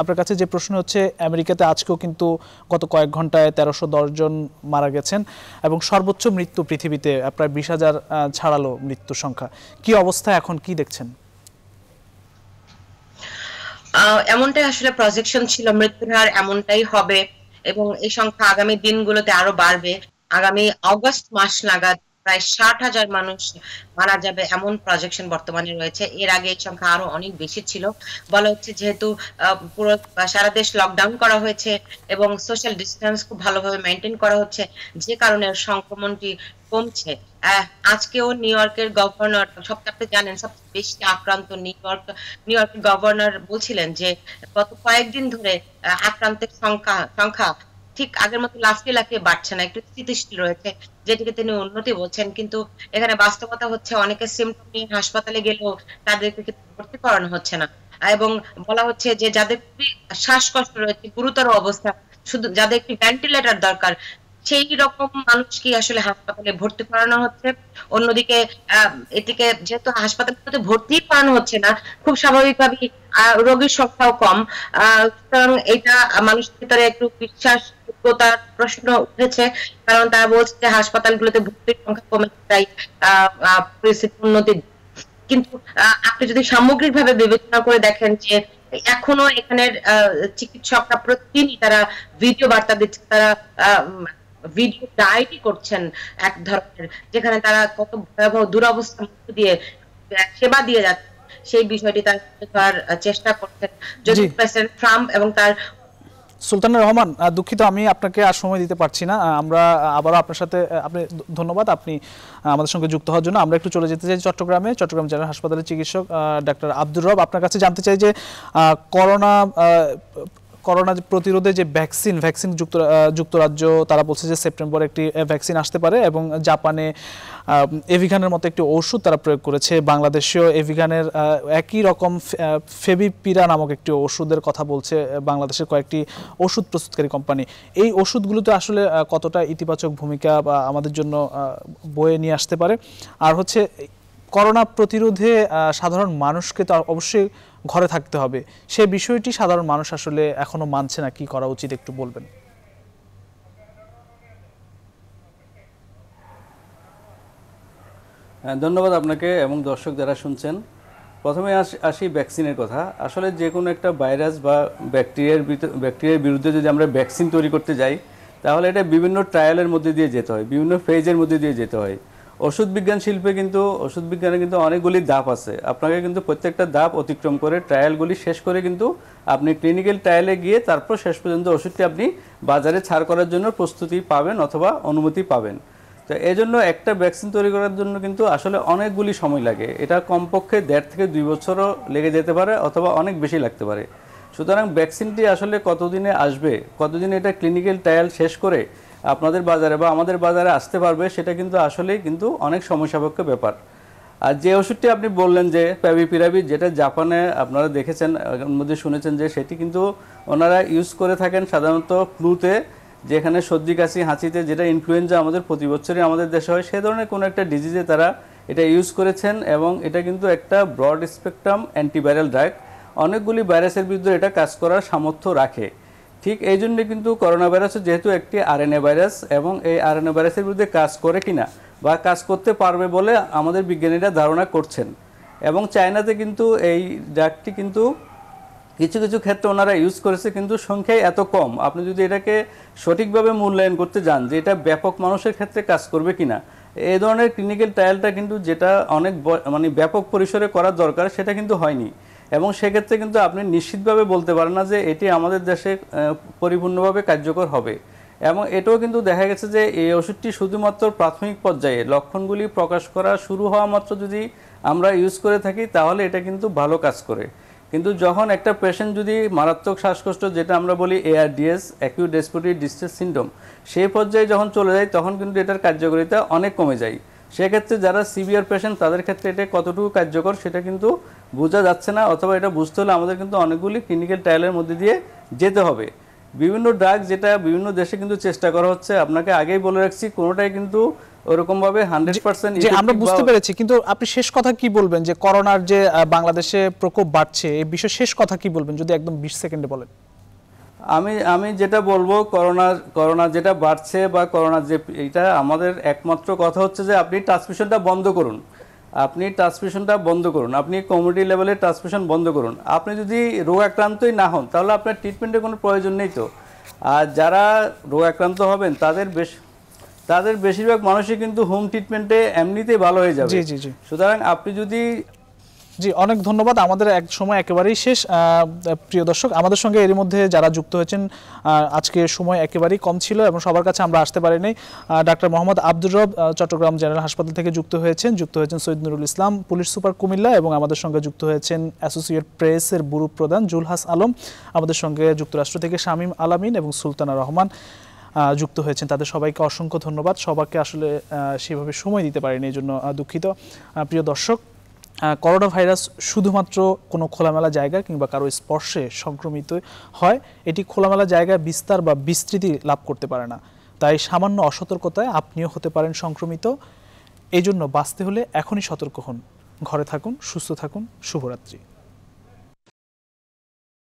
আপনার কাছে যে প্রশ্ন হচ্ছে, আমেরিকাতে আজকেও কিন্তু গত কয়েক ঘন্টায় তেরোশো জন মারা গেছেন এবং সর্বোচ্চ মৃত্যু পৃথিবীতে প্রায় বিশ হাজার ছাড়ালো মৃত্যুর সংখ্যা। কি অবস্থা, এখন কি দেখছেন? এমনটাই আসলে প্রজেকশন ছিল, মৃত্যুর হার এমনটাই হবে। এবং এই সংখ্যা আগামী দিনগুলোতে আরও বাড়বে। আগামী অগস্ট মাস নাগাদ প্রায় ষাট হাজার মানুষ মারা যাবে এমন প্রজেকশন বর্তমানে রয়েছে। এর আগে এই সংখ্যা আরও অনেক বেশি ছিল। বলা হচ্ছে যেহেতু পুরো সারা দেশ লকডাউন করা হয়েছে এবং সোশ্যাল ডিস্টেন্স খুব ভালোভাবে মেনটেন করা হচ্ছে, যে কারণে সংক্রমণটি কমছে। আজকেও নিউ ইয়র্কের গভর্নর সবটা আপনি জানেন, সবচেয়ে বেশি আক্রান্ত নিউ ইয়র্ক নিউ ইয়র্কের গভর্নর বলছিলেন যে, গত কয়েকদিন ধরে আক্রান্তের সংখ্যা সংখ্যা ঠিক আগের মতো লাফিয়ে লাফিয়ে বাড়ছে না, একটু স্থিতিশীল রয়েছে যেটিকে তিনি উন্নতি বলছেন। কিন্তু এখানে বাস্তবতা হচ্ছে অনেকে সিমটম নিয়ে হাসপাতালে গেলেও তাদেরকে ভর্তি করানো হচ্ছে না। এবং বলা হচ্ছে যে যাদের খুবই শ্বাসকষ্ট রয়েছে, গুরুতর অবস্থা, শুধু যাদের একটি ভেন্টিলেটর দরকার সেই রকম মানুষকে আসলে হাসপাতালে ভর্তি করানো হচ্ছে। অন্যদিকে এটিকে যেহেতু হাসপাতালে ভর্তি করানো হচ্ছে না খুব স্বাভাবিকভাবেই রোগীর সংখ্যাও কম। সুতরাং এটা মানুষের ভিতরে একটু বিশ্বাস যোগ্যতার প্রশ্ন উঠেছে কারণ তারা বলছে যে হাসপাতালগুলোতে ভর্তির সংখ্যা কমেছে তাই আহ, আহ, পরিস্থিতির উন্নতি। কিন্তু আপনি যদি সামগ্রিকভাবে বিবেচনা করে দেখেন যে এখনও এখানের চিকিৎসকরা প্রতিদিনই তারা ভিডিও বার্তা দিচ্ছে তারা ভিডিও ডায়েরি করছেন এক ধরনের যেখানে তারা কত ভয়াবহ দুরবস্থার মধ্যে দিয়ে সেবা দিয়ে যাচ্ছে। সেই বিষয়টি তার করার চেষ্টা করছেন। যদি প্রেসিডেন্ট ট্রাম্প এবং তার সুলতানা রহমান দুঃখিত আমি আপনাকে আর সময় দিতে পারছি না। আমরা আবারও আপনার সাথে আপনি ধন্যবাদ। আপনি আমাদের সঙ্গে যুক্ত হওয়ার জন্য আমরা একটু চলে যেতে চাই চট্টগ্রামে। চট্টগ্রাম জেনারেল হাসপাতালের চিকিৎসক ডাক্তার আব্দুর রব। আপনার কাছে জানতে চাই যে আহ, করোনা করোনা প্রতিরোধে যে ভ্যাকসিন ভ্যাকসিন যুক্ত যুক্তরাজ্য, তারা বলছে যে সেপ্টেম্বরে একটি ভ্যাকসিন আসতে পারে এবং জাপানে এভিগানের মতো একটি ওষুধ তারা প্রয়োগ করেছে। বাংলাদেশেও এভিগানের একই রকম ফেবিপিরা নামক একটি ওষুধের কথা বলছে বাংলাদেশের কয়েকটি ওষুধ প্রস্তুতকারী কোম্পানি। এই ওষুধগুলোতে আসলে কতটা ইতিবাচক ভূমিকা বা আমাদের জন্য বয়ে নিয়ে আসতে পারে? আর হচ্ছে, করোনা প্রতিরোধে সাধারণ মানুষকে তো অবশ্যই ঘরে থাকতে হবে। সে বিষয়টি সাধারণ মানুষ আসলে এখনও মানছে না কি করা উচিত একটু বলবেন? হ্যাঁ, ধন্যবাদ আপনাকে এবং দর্শক যারা শুনছেন। প্রথমে আস- ভ্যাকসিনের কথা। আসলে যে কোনো একটা ভাইরাস বা ব্যাকটেরিয়ার ব্যাকটেরিয়ার বিরুদ্ধে যদি আমরা ভ্যাকসিন তৈরি করতে যাই তাহলে এটা বিভিন্ন ট্রায়ালের মধ্যে দিয়ে যেতে হয় বিভিন্ন ফেজের মধ্যে দিয়ে যেতে হয়। ওষুধ বিজ্ঞান শিল্পে কিন্তু, ওষুধ বিজ্ঞানে কিন্তু অনেকগুলি ধাপ আছে। আপনাকে কিন্তু প্রত্যেকটা ধাপ অতিক্রম করে ট্রায়ালগুলি শেষ করে কিন্তু আপনি ক্লিনিক্যাল ট্রায়ালে গিয়ে তারপর শেষ পর্যন্ত ওষুধটি আপনি বাজারে ছাড় করার জন্য প্রস্তুতি পাবেন অথবা অনুমতি পাবেন। তো এই জন্য একটা ভ্যাকসিন তৈরি করার জন্য কিন্তু আসলে অনেকগুলি সময় লাগে। এটা কমপক্ষে দেড় থেকে দুই বছরও লেগে যেতে পারে অথবা অনেক বেশি লাগতে পারে। সুতরাং ভ্যাকসিনটি আসলে কতদিনে আসবে, কতদিনে এটা ক্লিনিক্যাল ট্রায়াল শেষ করে আপনাদের বাজারে বা আমাদের বাজারে আসতে পারবে, সেটা কিন্তু আসলেই কিন্তু অনেক সময় সাপেক্ষ ব্যাপার। আর যে ওষুধটি আপনি বললেন যে প্যাভিপিরাভি যেটা জাপানে আপনারা দেখেছেন মধ্যে শুনেছেন যে সেটি কিন্তু ওনারা ইউজ করে থাকেন সাধারণত ফ্লুতে, যেখানে সর্দি, কাশি, হাঁচিতে যেটা ইনফ্লুয়েঞ্জা আমাদের প্রতি বছরই আমাদের দেশে হয়, সে ধরনের কোনো একটা ডিজিজে তারা এটা ইউজ করেছেন এবং এটা কিন্তু একটা ব্রড স্পেকট্রাম অ্যান্টিভাইরাল ড্রাগ অনেকগুলি ভাইরাসের বিরুদ্ধে এটা কাজ করার সামর্থ্য রাখে। ঠিক এই জন্য কিন্তু করোনা ভাইরাসও যেহেতু একটি আরএনএ ভাইরাস এবং এই আরএনএ ভাইরাসের বিরুদ্ধে কাজ করে কিনা বা কাজ করতে পারবে বলে আমাদের বিজ্ঞানীরা ধারণা করছেন। এবং চায়নাতে কিন্তু এই ড্রাগটি কিন্তু কিছু কিছু ক্ষেত্রে ওনারা ইউজ করেছে, কিন্তু সংখ্যায় এত কম। আপনি যদি এটাকে সঠিকভাবে মূল্যায়ন করতে যান যে এটা ব্যাপক মানুষের ক্ষেত্রে কাজ করবে কিনা এই ধরনের ক্লিনিক্যাল ট্রায়ালটা কিন্তু যেটা অনেক মানে ব্যাপক পরিসরে করার দরকার, সেটা কিন্তু হয়নি। এবং সেক্ষেত্রে কিন্তু আপনি নিশ্চিতভাবে বলতে পারেন না যে এটি আমাদের দেশে পরিপূর্ণভাবে কার্যকর হবে। এবং এটাও কিন্তু দেখা গেছে যে এই ওষুধটি শুধুমাত্র প্রাথমিক পর্যায়ে লক্ষণগুলি প্রকাশ করা শুরু হওয়া মাত্র যদি আমরা ইউজ করে থাকি, তাহলে এটা কিন্তু ভালো কাজ করে। কিন্তু যখন একটা পেশেন্ট যদি মারাত্মক শ্বাসকষ্ট, যেটা আমরা বলি ARDS acute respiratory distress syndrome সেই পর্যায়ে যখন চলে যায়, তখন কিন্তু এটার কার্যকারিতা অনেক কমে যায়। সেক্ষেত্রে যারা সিভিয়ার পেশেন্ট তাদের ক্ষেত্রে এটা কতটুকু কার্যকর সেটা কিন্তু বোঝা যাচ্ছে না অথবা এটা বুঝতে হলে আমাদের কিন্তু অনেকগুলি ক্লিনিক্যাল ট্রায়ালের মধ্যে দিয়ে যেতে হবে। বিভিন্ন ড্রাগ যেটা বিভিন্ন দেশে কিন্তু চেষ্টা করা হচ্ছে আপনাকে আগেই বলে রাখছি কোনোটাই কিন্তু হান্ড্রেড পার্সেন্ট যে আমরা বুঝতে পেরেছি কিন্তু আপনি শেষ কথা কি বলবেন? যে করোনার যে বাংলাদেশে প্রকোপ বাড়ছে এই বিষয়ে শেষ কথা কি বলবেন? যদি একদম বিশ সেকেন্ডে বলেন। আমি আমি যেটা বলব করোনা করোনা যেটা বাড়ছে বা করোনা যে এটা আমাদের একমাত্র কথা হচ্ছে যে আপনি ট্রান্সমিশনটা বন্ধ করুন। আপনি ট্রান্সমিশনটা বন্ধ করুন। আপনি কমিউনিটি লেভেলে ট্রান্সমিশন বন্ধ করুন। আপনি যদি রোগ আক্রান্তই না হন তাহলে আপনার ট্রিটমেন্টের কোনো প্রয়োজন নেই তো। আর যারা রোগ আক্রান্ত হবেন তাদের বেশ তাদের বেশিরভাগ মানুষই কিন্তু হোম ট্রিটমেন্টে এমনিতেই ভালো হয়ে যাবে। সুতরাং আপনি যদি জি, অনেক ধন্যবাদ। আমাদের এক সময় একেবারেই শেষ। প্রিয় দর্শক, আমাদের সঙ্গে এর মধ্যে যারা যুক্ত হয়েছেন আজকে সময় একেবারেই কম ছিল এবং সবার কাছে আমরা আসতে পারিনি। ডাক্তার মোহাম্মদ আব্দুর রব চট্টগ্রাম জেনারেল হাসপাতাল থেকে যুক্ত হয়েছেন। যুক্ত হয়েছেন সৈয়দ নুরুল ইসলাম, পুলিশ সুপার কুমিল্লা এবং আমাদের সঙ্গে যুক্ত হয়েছেন অ্যাসোসিয়েট প্রেসের বুরু প্রধান জুলহাস আলম। আমাদের সঙ্গে যুক্তরাষ্ট্র থেকে শামীম আলামিন এবং সুলতানা রহমান যুক্ত হয়েছেন। তাদের সবাইকে অসংখ্য ধন্যবাদ। সবাইকে আসলে সেভাবে সময় দিতে পারেনি এই জন্য দুঃখিত। প্রিয় দর্শক করোনা ভাইরাস শুধুমাত্র কোনো খোলামেলা জায়গা কিংবা কারও স্পর্শে সংক্রমিত হয়, এটি খোলামেলা জায়গায় বিস্তার বা বিস্তৃতি লাভ করতে পারে না। তাই সামান্য অসতর্কতায় আপনিও হতে পারেন সংক্রমিত। এই জন্য বাঁচতে হলে এখনই সতর্ক হন। ঘরে থাকুন, সুস্থ থাকুন। শুভরাত্রি।